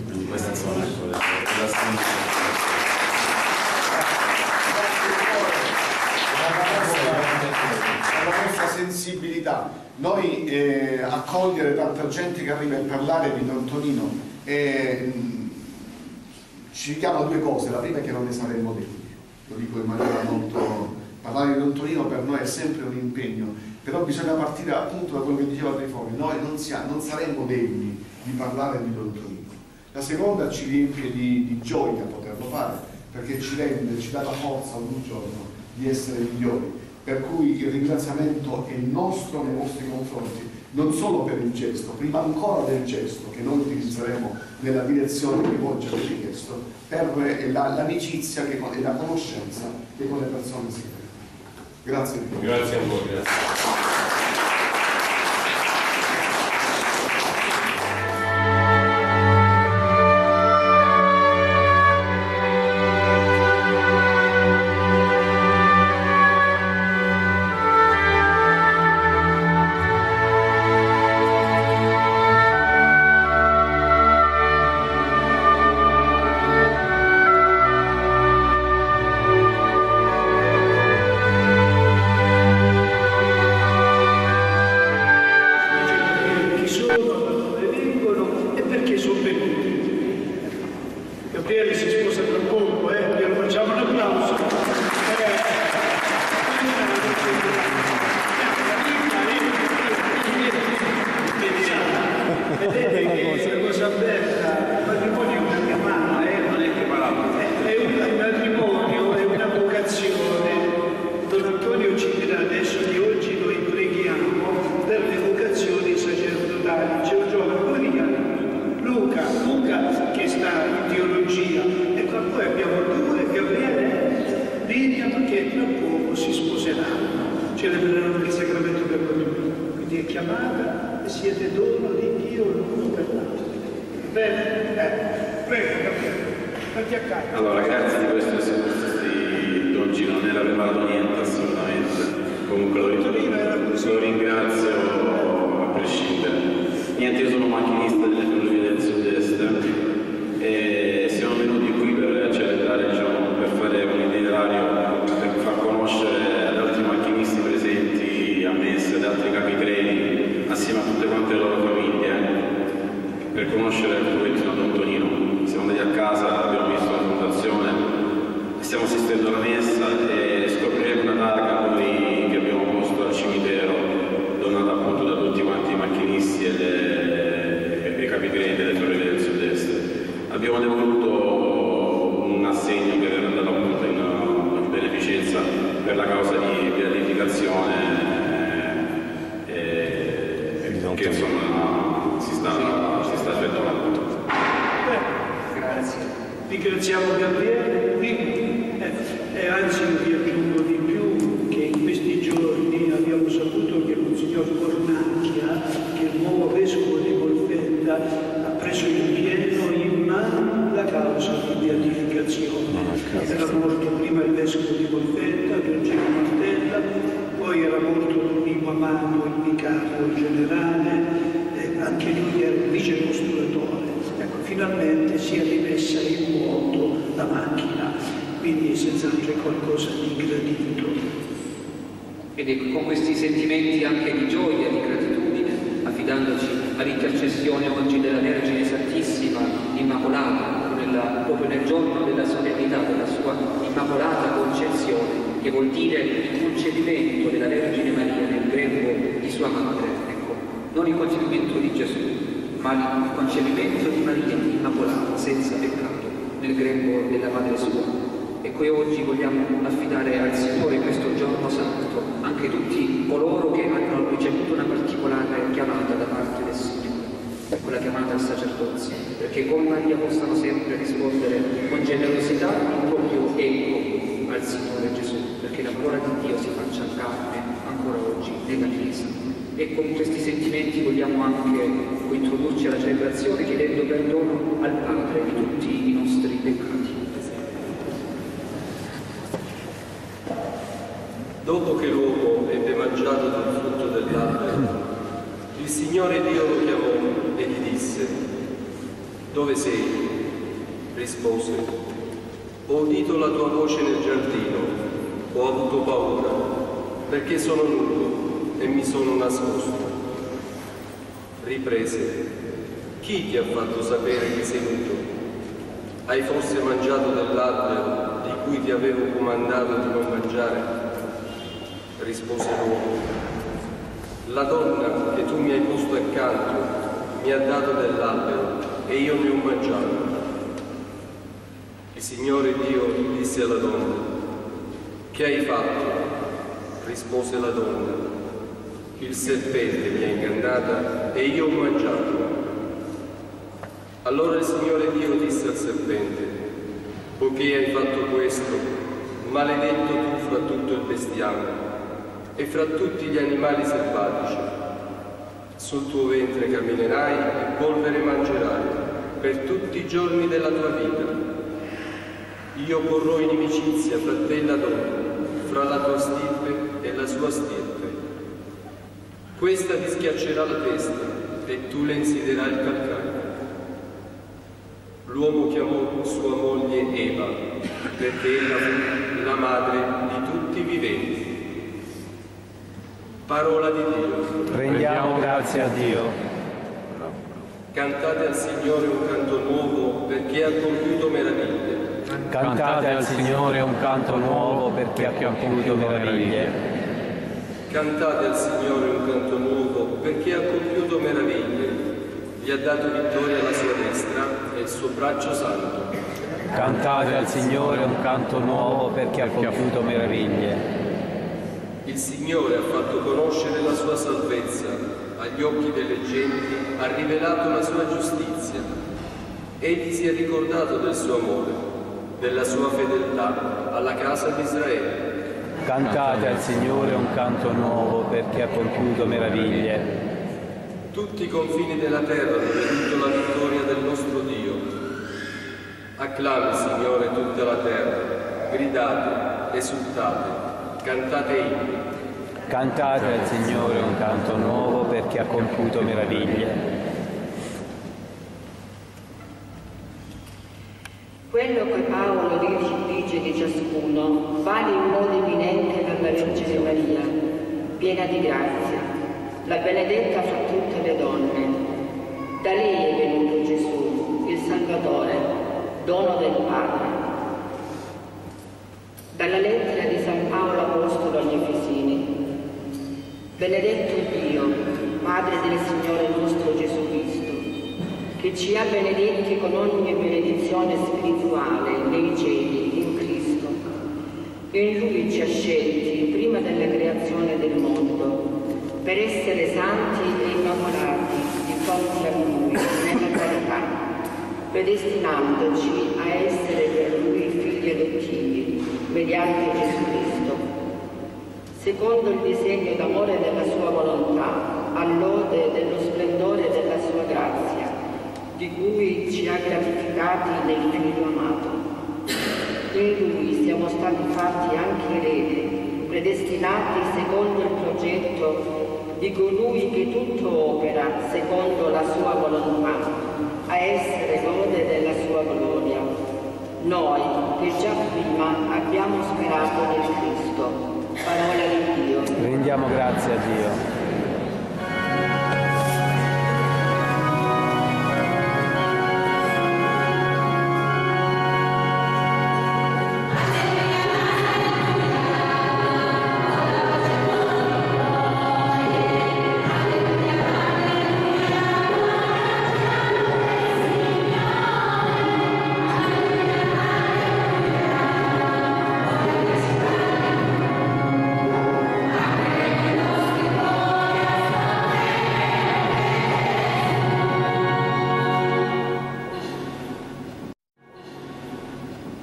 Quindi questa insomma ecco, la nostra sensibilità. Noi eh, accogliere tanta gente che arriva a parlare di Don Tonino eh, ci richiama due cose. La prima è che non ne saremmo degni, lo dico in maniera molto... Parlare di Don Tonino per noi è sempre un impegno, però bisogna partire appunto da quello che diceva Trifoni, noi non, sia, non saremmo degni di parlare di Don Tonino. La seconda ci riempie di, di gioia poterlo fare, perché ci rende, ci dà la forza ogni giorno di essere migliori. Per cui il ringraziamento è nostro nei vostri confronti, non solo per il gesto, prima ancora del gesto che noi utilizzeremo nella direzione che voi ci avete chiesto, per l'amicizia e la conoscenza che con le persone si. Grazie. Grazie a voi. Grazie. preso no maquinista Dopo che l'uomo ebbe mangiato dal frutto dell'albero, il Signore Dio lo chiamò e gli disse, dove sei? Rispose, ho udito la tua voce nel giardino, ho avuto paura, perché sono nudo e mi sono nascosto. Riprese, chi ti ha fatto sapere che sei nudo? Hai forse mangiato dell'albero di cui ti avevo comandato di non mangiare? Rispose l'uomo, la donna che tu mi hai posto accanto mi ha dato dell'albero e io ne ho mangiato. Il Signore Dio disse alla donna, che hai fatto? Rispose la donna, il serpente mi ha ingannata e io ho mangiato. Allora il Signore Dio disse al serpente, poiché hai fatto questo, maledetto tu fra tutto il bestiame e fra tutti gli animali selvatici sul tuo ventre camminerai e polvere mangerai per tutti i giorni della tua vita. Io porrò inimicizia fra te e la donna, fra la tua stirpe e la sua stirpe. Questa ti schiaccerà la testa e tu le insiderai il calcagno. L'uomo chiamò sua moglie Eva perché era la madre di tutti i viventi. Parola di Dio. Rendiamo grazie a Dio. Cantate al Signore un canto nuovo perché ha compiuto meraviglie. Cantate al Signore un canto nuovo perché ha compiuto meraviglie. Cantate al Signore un canto nuovo perché ha compiuto meraviglie. Gli ha dato vittoria alla sua destra e il suo braccio santo. Cantate al Signore un canto nuovo perché ha compiuto meraviglie. Il Signore ha fatto conoscere la sua salvezza agli occhi delle genti, ha rivelato la sua giustizia. Egli si è ricordato del suo amore, della sua fedeltà alla casa di Israele. Cantate al Signore un canto nuovo perché ha compiuto meraviglie. Tutti i confini della terra hanno veduto la vittoria del nostro Dio. Acclami, Signore, tutta la terra, gridate, esultate, cantate inni. Cantate al Signore un canto nuovo perché ha compiuto meraviglie. Quello che Paolo dice di ciascuno vale in modo evidente dalla Vergine Maria, piena di grazia, la benedetta fra tutte le donne. Da lei è venuto Gesù, il Salvatore, dono del Padre. Dalla lettera di San Paolo Apostolo agli Efesini. Benedetto Dio, Padre del Signore nostro Gesù Cristo, che ci ha benedetti con ogni benedizione spirituale nei cieli in Cristo. In Lui ci ha scelti prima della creazione del mondo per essere santi e immacolati di fronte a Lui nella carità, predestinandoci a essere per Lui figli adottivi mediante Gesù Cristo, secondo il disegno d'amore della sua volontà, all'ode dello splendore della sua grazia, di cui ci ha gratificati nel Figlio amato. In lui siamo stati fatti anche eredi, predestinati secondo il progetto di colui che tutto opera secondo la sua volontà, a essere lode della sua gloria. Noi che già prima abbiamo sperato nel Cristo. Parola di Dio. Rendiamo grazie a Dio.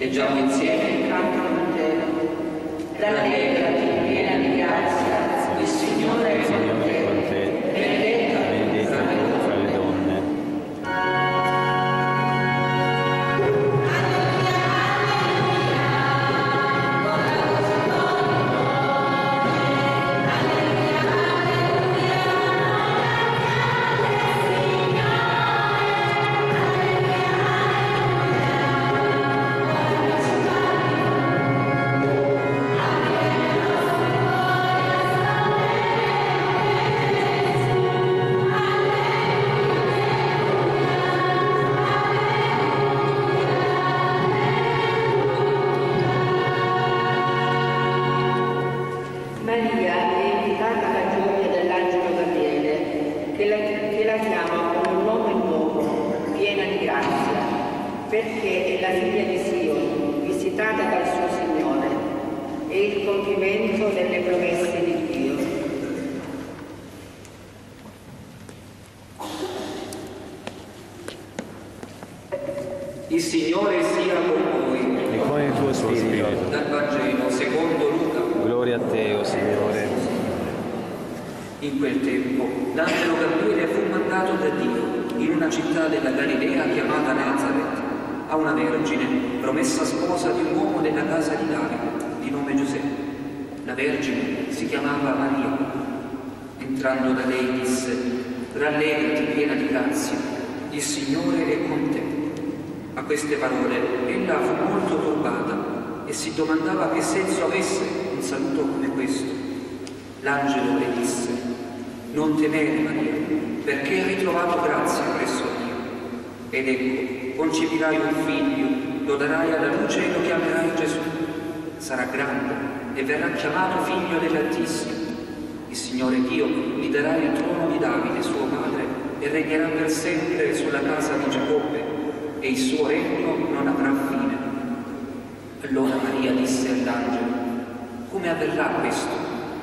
Leggiamo insieme il canto Vangelo. Rallegrati, piena di grazia, il Signore è con te.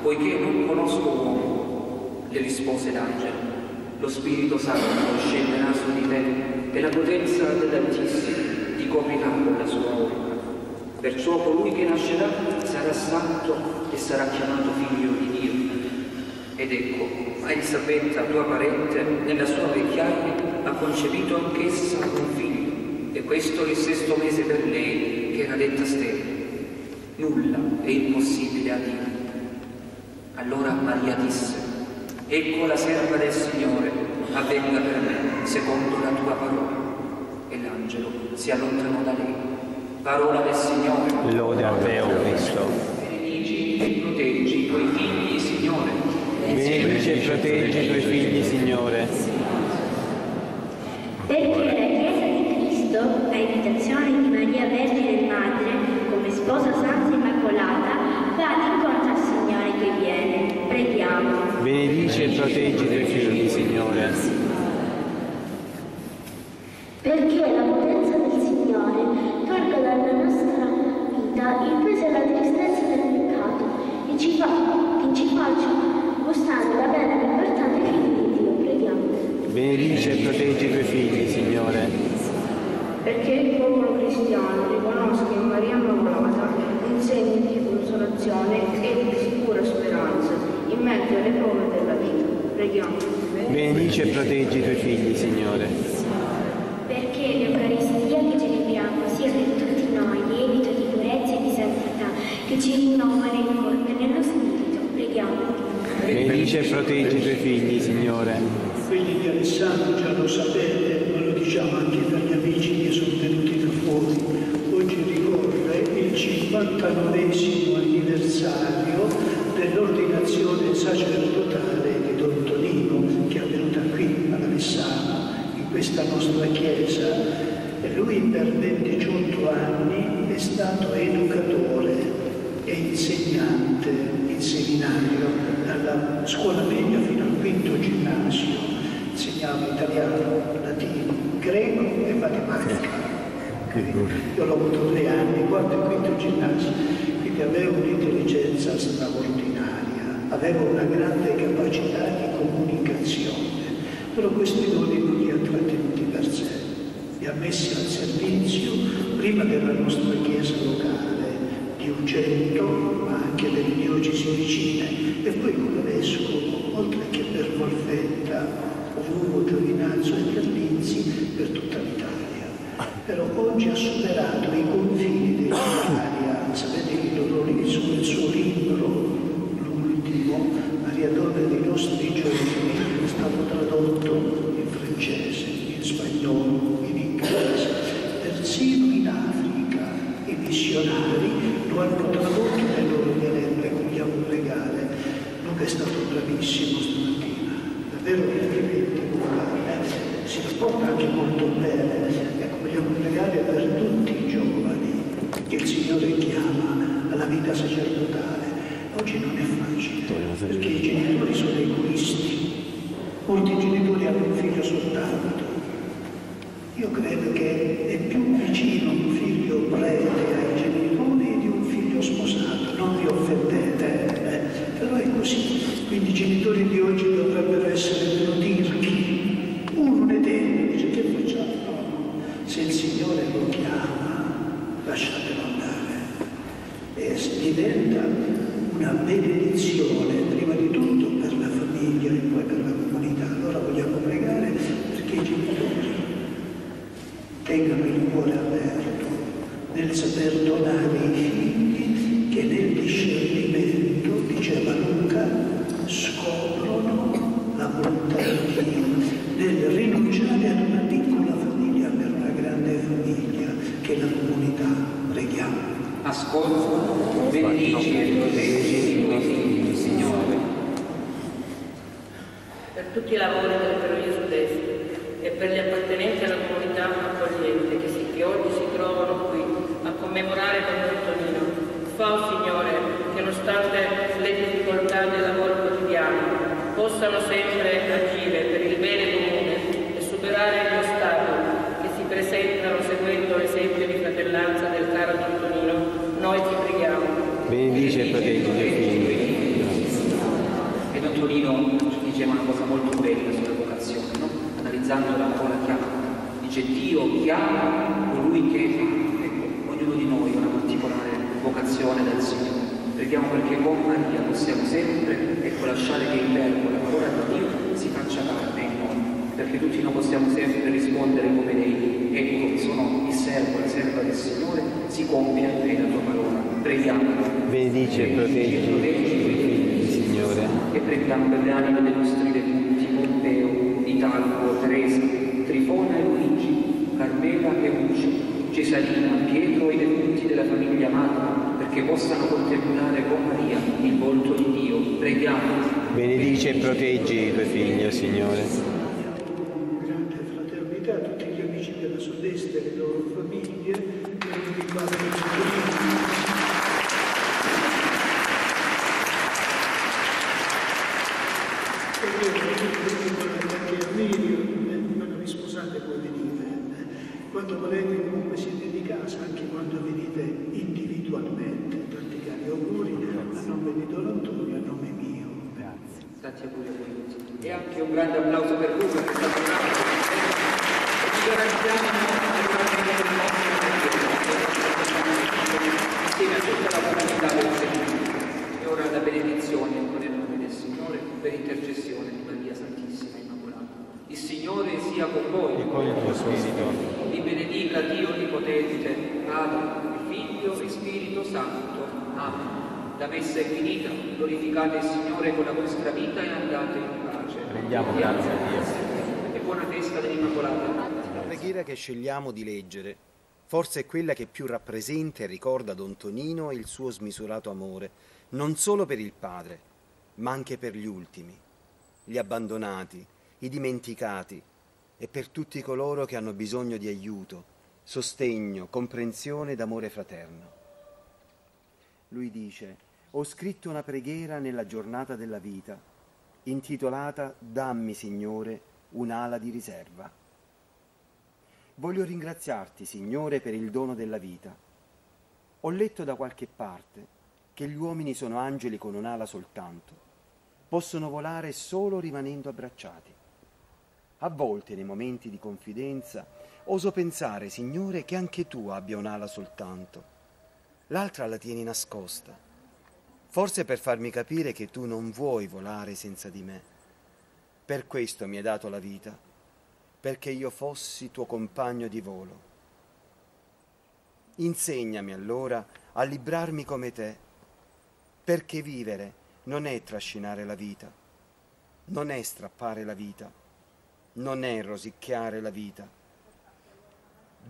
Poiché non conosco uomo? Le rispose l'angelo, lo Spirito Santo scenderà su di te e la potenza dell'Altissimo ti coprirà con la sua ombra. Perciò colui che nascerà sarà santo e sarà chiamato figlio di Dio. Ed ecco, Elisabetta, tua parente, nella sua vecchiaia ha concepito anch'essa un figlio, e questo è il sesto mese per lei, che era detta sterile. Nulla è impossibile a Dio. Allora Maria disse, ecco la serva del Signore, avvenga per me secondo la tua parola. E l'angelo si allontanò da lei. Parola del Signore. Lode a te, o Cristo. Benedici e proteggi i tuoi figli, Signore. Benedici e proteggi i tuoi figli, Signore. Perché la Chiesa di Cristo, a imitazione di Maria Vergine Madre, come sposa santa e immacolata, va incontro Benedici e proteggi i tuoi figli, Signore. Perché la potenza del Signore tolga dalla nostra vita il peso e la tristezza del peccato e ci, fa, che ci faccia gustare la bella libertà dei figli di Dio. Preghiamo. Benedici e proteggi i tuoi figli, Signore. perché il popolo cristiano riconosca in Maria Immacolata un segno di consolazione e di sicura speranza in mezzo alle prove della vita. Preghiamo. Benedici e proteggi i tuoi figli, Signore. Perché l'Eucaristia che celebriamo sia per tutti noi lievito di purezza e di santità, che ci rinnova nel cuore e nello spirito. Preghiamo. Benedici e proteggi i tuoi figli, Signore. Quelli di Alessandro già lo sapete, ma lo diciamo anche per gli amici che sono venuti da fuori. Oggi ricorre il 59 anniversario dell'ordinazione sacerdotale di Don Tonino, che è avvenuta qui alla Messana, in questa nostra chiesa. E lui per 28 anni è stato educatore e insegnante in seminario, dalla scuola media fino al quinto ginnasio. Insegnava italiano, latino, greco e matematica. Io l'ho avuto tre anni, quarto e quinto ginnasio, quindi avevo un'intelligenza straordinaria, avevo una grande capacità di comunicazione, però questi doni non li ha trattenuti per sé, li ha messi al servizio prima della nostra chiesa locale, di Ugento, ma anche delle diocesi vicine, e poi come vescovo, oltre che per Volfetta, Ovugo, Giovinazzo e Terlizzi, per tutta l'Italia però oggi ha superato i confini dell'Italia. Sapete che Dolori su il suo libro, l'ultimo, Maria Donna dei nostri giorni, possano sempre agire per il bene comune e superare gli ostacoli che si presentano seguendo l'esempio di fratellanza del caro Don Antonino. Noi ti preghiamo. Benedice e proteggi i figli. E ci diceva una cosa molto bella sulla vocazione, no? analizzando la parola chiama. Dice Dio chiama colui che. Ecco, ognuno di noi ha una particolare vocazione dal Signore. Preghiamo perché con Maria possiamo sempre ecco, lasciare che il verbo, la parola di Dio si faccia carne in noi, perché tutti noi possiamo sempre rispondere come lei. Ecco, sono il servo, la serva del Signore, si compie a te la tua parola. Preghiamo. Benedice e proteggi i figli, Signore. e preghiamo per le anime dei nostri defunti, Pompeo, Italco, Teresa, Trifona e Luigi, Carmela e Luci, Cesarina, Pietro e i defunti della famiglia amata, perché possano contemplare con Maria il volto di Dio. Preghiamo. Benedice e proteggi i tuoi figli, Signore. Con grande fraternità a tutti gli amici della Sud-Est e le loro famiglie, e a tutti i padri e cittadini. E io dico anche a Mirio, eh, quando vi sposate poi venite, eh. quando volete comunque siete di casa, anche quando venite individualmente. Tanti cari auguri a nome di Don Antonio, a nome mio. Grazie. A voi tutti. E anche un grande applauso per Luca che è stato bravo. E ci garantiamo le famiglie del nostro insieme a tutta la comunità del Signore. E ora la benedizione nel nome del Signore per intercessione di Maria Santissima Immacolata. Il Signore sia con voi. E con il tuo spirito. Vi benedica Dio Onnipotente, Padre, Figlio e Spirito Santo. Amen. La messa è finita, glorificate il Signore con la vostra vita e andate in pace. Rendiamo grazie a Dio. E buona festa dell'Immacolata. La preghiera che scegliamo di leggere forse è quella che più rappresenta e ricorda Don Tonino e il suo smisurato amore, non solo per il Padre, ma anche per gli ultimi, gli abbandonati, i dimenticati e per tutti coloro che hanno bisogno di aiuto, sostegno, comprensione ed amore fraterno. Lui dice, ho scritto una preghiera nella giornata della vita, intitolata Dammi, Signore, un'ala di riserva. Voglio ringraziarti, Signore, per il dono della vita. Ho letto da qualche parte che gli uomini sono angeli con un'ala soltanto. Possono volare solo rimanendo abbracciati. A volte, nei momenti di confidenza, oso pensare, Signore, che anche tu abbia un'ala soltanto. L'altra la tieni nascosta. Forse per farmi capire che tu non vuoi volare senza di me. Per questo mi hai dato la vita perché io fossi tuo compagno di volo. Insegnami allora a librarmi come te, perché vivere non è trascinare la vita, non è strappare la vita, non è rosicchiare la vita.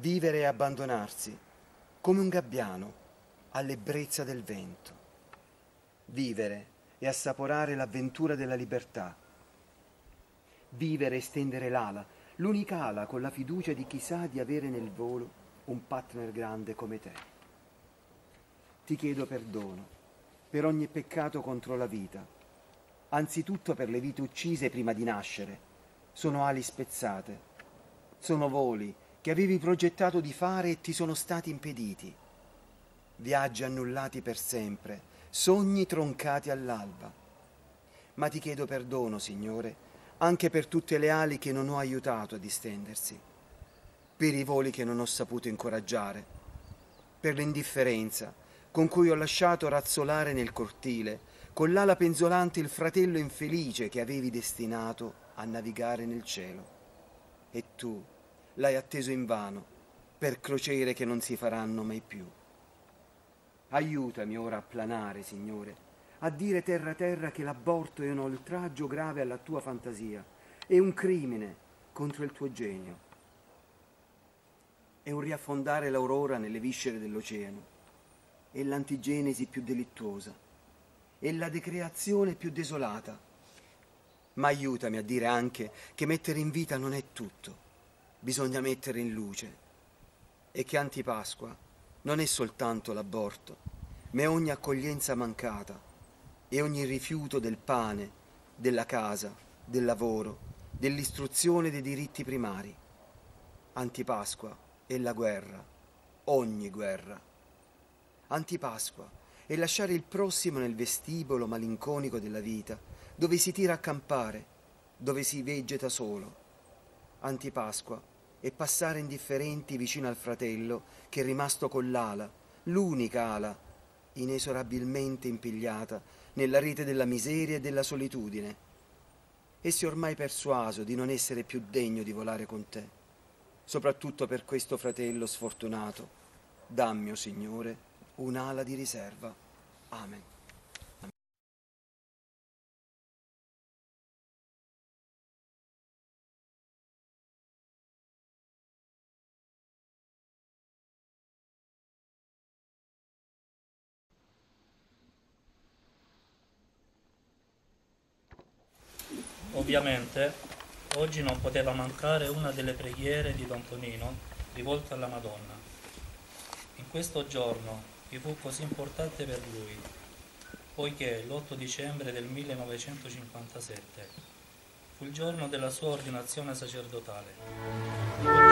Vivere è abbandonarsi, come un gabbiano, all'ebbrezza del vento. Vivere è assaporare l'avventura della libertà. Vivere è stendere l'ala, l'unica ala con la fiducia di chi sa di avere nel volo un partner grande come te. Ti chiedo perdono per ogni peccato contro la vita, anzitutto per le vite uccise prima di nascere. Sono ali spezzate, sono voli che avevi progettato di fare e ti sono stati impediti. Viaggi annullati per sempre, sogni troncati all'alba. Ma ti chiedo perdono, Signore, anche per tutte le ali che non ho aiutato a distendersi, per i voli che non ho saputo incoraggiare, per l'indifferenza con cui ho lasciato razzolare nel cortile, con l'ala penzolante il fratello infelice che avevi destinato a navigare nel cielo. E tu l'hai atteso invano per crociere che non si faranno mai più. Aiutami ora a planare, Signore, a dire terra terra che l'aborto è un oltraggio grave alla tua fantasia, è un crimine contro il tuo genio, è un riaffondare l'aurora nelle viscere dell'oceano, è l'antigenesi più delittuosa, è la decreazione più desolata. Ma aiutami a dire anche che mettere in vita non è tutto, bisogna mettere in luce e che Antipasqua non è soltanto l'aborto, ma è ogni accoglienza mancata e ogni rifiuto del pane, della casa, del lavoro, dell'istruzione dei diritti primari. Antipasqua è la guerra, ogni guerra. Antipasqua è lasciare il prossimo nel vestibolo malinconico della vita, dove si tira a campare, dove si vegeta solo. Antipasqua è passare indifferenti vicino al fratello che è rimasto con l'ala, l'unica ala, inesorabilmente impigliata nella rete della miseria e della solitudine. Essi ormai persuaso di non essere più degno di volare con te, soprattutto per questo fratello sfortunato. Dammi, o oh Signore, un'ala di riserva. Amen. Ovviamente oggi non poteva mancare una delle preghiere di Don Tonino rivolte alla Madonna. In questo giorno, che fu così importante per lui, poiché l'8 dicembre del 1957 fu il giorno della sua ordinazione sacerdotale.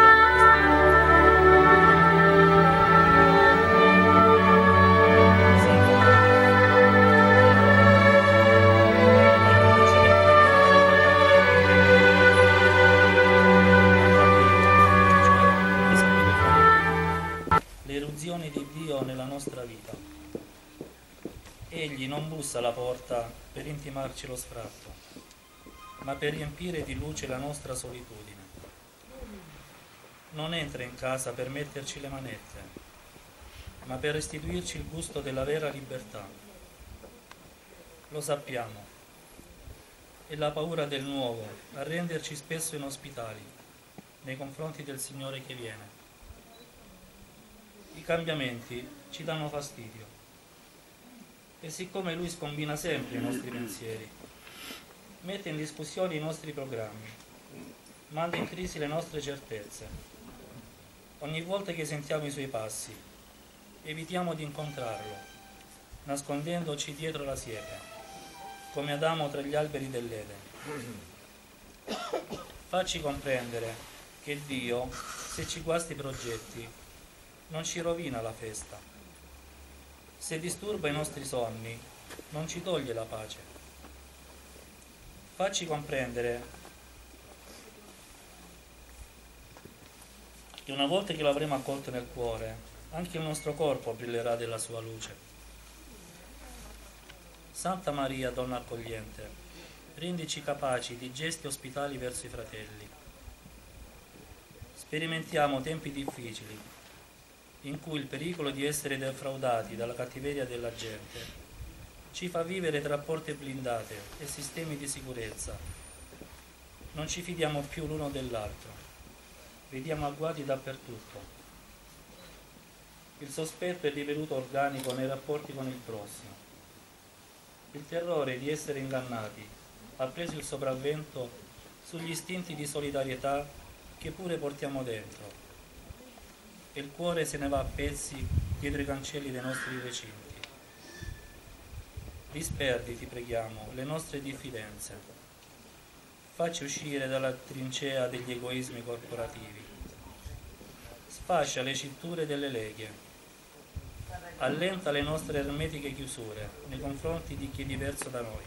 Bussa alla porta per intimarci lo sfratto, ma per riempire di luce la nostra solitudine. Non entra in casa per metterci le manette, ma per restituirci il gusto della vera libertà. Lo sappiamo. È la paura del nuovo a renderci spesso inospitali nei confronti del Signore che viene. I cambiamenti ci danno fastidio e siccome lui scombina sempre i nostri pensieri, mette in discussione i nostri programmi, manda in crisi le nostre certezze. Ogni volta che sentiamo i suoi passi, evitiamo di incontrarlo, nascondendoci dietro la siepe, come Adamo tra gli alberi dell'Eden. Facci comprendere che Dio, se ci guasti i progetti, non ci rovina la festa se disturba i nostri sonni, non ci toglie la pace. Facci comprendere che una volta che l'avremo accolto nel cuore, anche il nostro corpo brillerà della sua luce. Santa Maria, donna accogliente, rendici capaci di gesti ospitali verso i fratelli. Sperimentiamo tempi difficili, in cui il pericolo di essere defraudati dalla cattiveria della gente ci fa vivere tra porte blindate e sistemi di sicurezza. Non ci fidiamo più l'uno dell'altro, vediamo agguati dappertutto. Il sospetto è divenuto organico nei rapporti con il prossimo. Il terrore di essere ingannati ha preso il sopravvento sugli istinti di solidarietà che pure portiamo dentro e il cuore se ne va a pezzi dietro i cancelli dei nostri recinti. Disperdi, ti preghiamo, le nostre diffidenze. Facci uscire dalla trincea degli egoismi corporativi. sfascia le cinture delle leghe, allenta le nostre ermetiche chiusure nei confronti di chi è diverso da noi,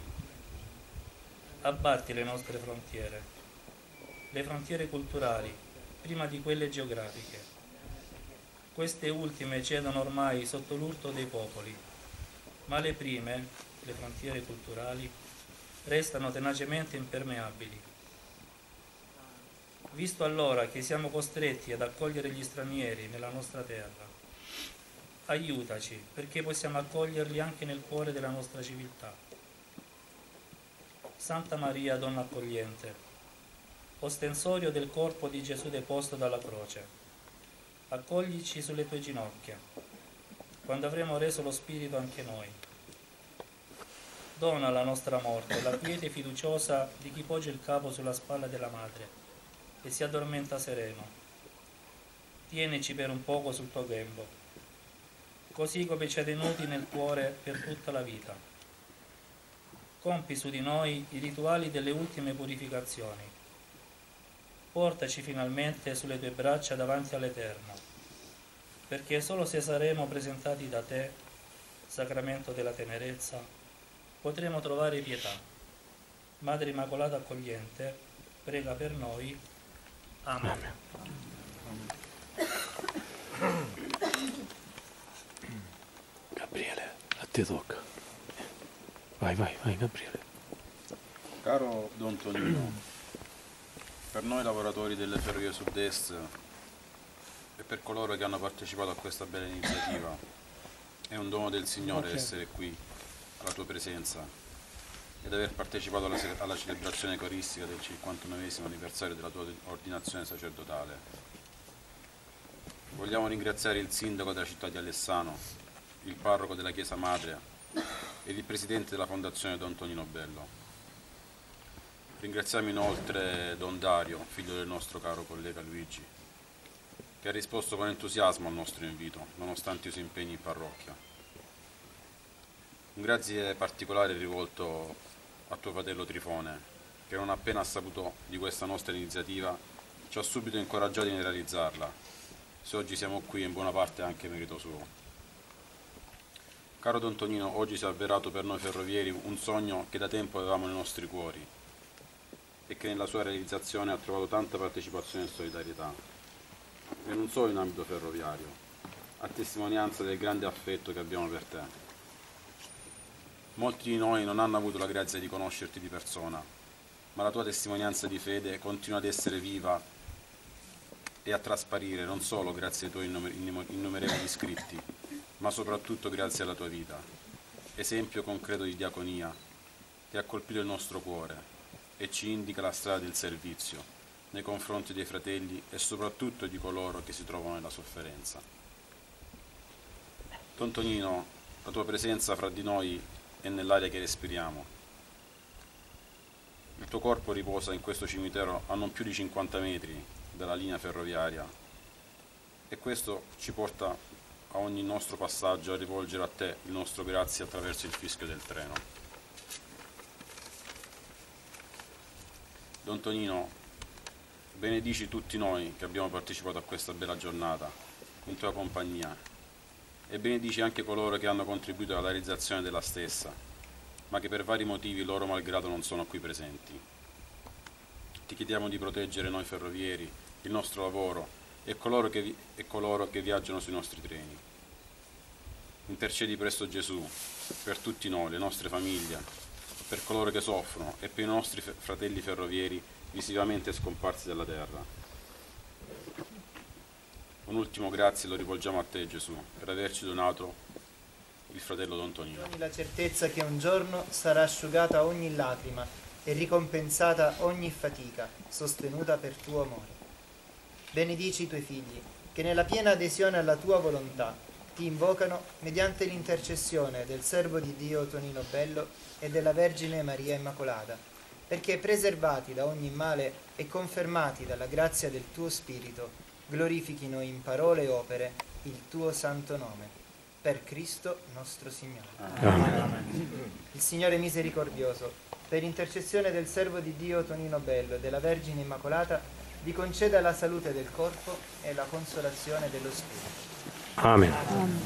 abbatti le nostre frontiere, le frontiere culturali, prima di quelle geografiche. Queste ultime cedono ormai sotto l'urto dei popoli, ma le prime, le frontiere culturali, restano tenacemente impermeabili. Visto allora che siamo costretti ad accogliere gli stranieri nella nostra terra, aiutaci perché possiamo accoglierli anche nel cuore della nostra civiltà. Santa Maria, Donna accogliente, ostensorio del corpo di Gesù deposto dalla croce, accoglici sulle tue ginocchia, quando avremo reso lo Spirito anche noi. Dona alla nostra morte la quiete fiduciosa di chi poggia il capo sulla spalla della madre e si addormenta sereno. Tienici per un poco sul tuo grembo, così come ci ha tenuti nel cuore per tutta la vita. Compi su di noi i rituali delle ultime purificazioni. Portaci finalmente sulle tue braccia davanti all'Eterno, perché solo se saremo presentati da te, sacramento della tenerezza, potremo trovare pietà. Madre Immacolata accogliente, prega per noi. Amen. Gabriele, a te tocca. Vai, vai, vai, Gabriele. Caro Don Tonino, per noi lavoratori delle Ferrovie Sud-Est e per coloro che hanno partecipato a questa bella iniziativa, è un dono del Signore Ok. essere qui, alla tua presenza, ed aver partecipato alla, alla celebrazione coristica del 59 anniversario della tua ordinazione sacerdotale. Vogliamo ringraziare il sindaco della città di Alessano, il parroco della Chiesa Madre ed il presidente della Fondazione Don Tonino Bello. Ringraziamo inoltre Don Dario, figlio del nostro caro collega Luigi, che ha risposto con entusiasmo al nostro invito, nonostante i suoi impegni in parrocchia. Un grazie particolare rivolto a tuo fratello Trifone, che non appena ha saputo di questa nostra iniziativa ci ha subito incoraggiati nel realizzarla. Se oggi siamo qui, in buona parte anche merito suo. Caro Don Tonino, oggi si è avverato per noi ferrovieri un sogno che da tempo avevamo nei nostri cuori e che nella sua realizzazione ha trovato tanta partecipazione e solidarietà. E non solo in ambito ferroviario, a testimonianza del grande affetto che abbiamo per te. Molti di noi non hanno avuto la grazia di conoscerti di persona, ma la tua testimonianza di fede continua ad essere viva e a trasparire non solo grazie ai tuoi innumer- innumer- innumerevoli iscritti, ma soprattutto grazie alla tua vita, esempio concreto di diaconia che ha colpito il nostro cuore e ci indica la strada del servizio nei confronti dei fratelli e soprattutto di coloro che si trovano nella sofferenza. Don Tonino, la tua presenza fra di noi è nell'aria che respiriamo. Il tuo corpo riposa in questo cimitero a non più di 50 metri dalla linea ferroviaria e questo ci porta a ogni nostro passaggio a rivolgere a te il nostro grazie attraverso il fischio del treno. Don Tonino, benedici tutti noi che abbiamo partecipato a questa bella giornata in tua compagnia e benedici anche coloro che hanno contribuito alla realizzazione della stessa, ma che per vari motivi loro malgrado non sono qui presenti. Ti chiediamo di proteggere noi ferrovieri, il nostro lavoro e coloro che, vi- e coloro che viaggiano sui nostri treni. Intercedi presto Gesù per tutti noi, le nostre famiglie, per coloro che soffrono e per i nostri fratelli ferrovieri visivamente scomparsi dalla terra. Un ultimo grazie lo rivolgiamo a te Gesù per averci donato il fratello Don Tonino. la certezza che un giorno sarà asciugata ogni lacrima e ricompensata ogni fatica sostenuta per tuo amore. Benedici i tuoi figli, che nella piena adesione alla tua volontà ti invocano mediante l'intercessione del servo di Dio Tonino Bello e della Vergine Maria Immacolata, perché preservati da ogni male e confermati dalla grazia del tuo Spirito, glorifichino in parole e opere il tuo santo nome. Per Cristo nostro Signore. Amen. Il Signore misericordioso, per intercessione del servo di Dio Tonino Bello e della Vergine Immacolata, vi conceda la salute del corpo e la consolazione dello spirito. Amen. Amen.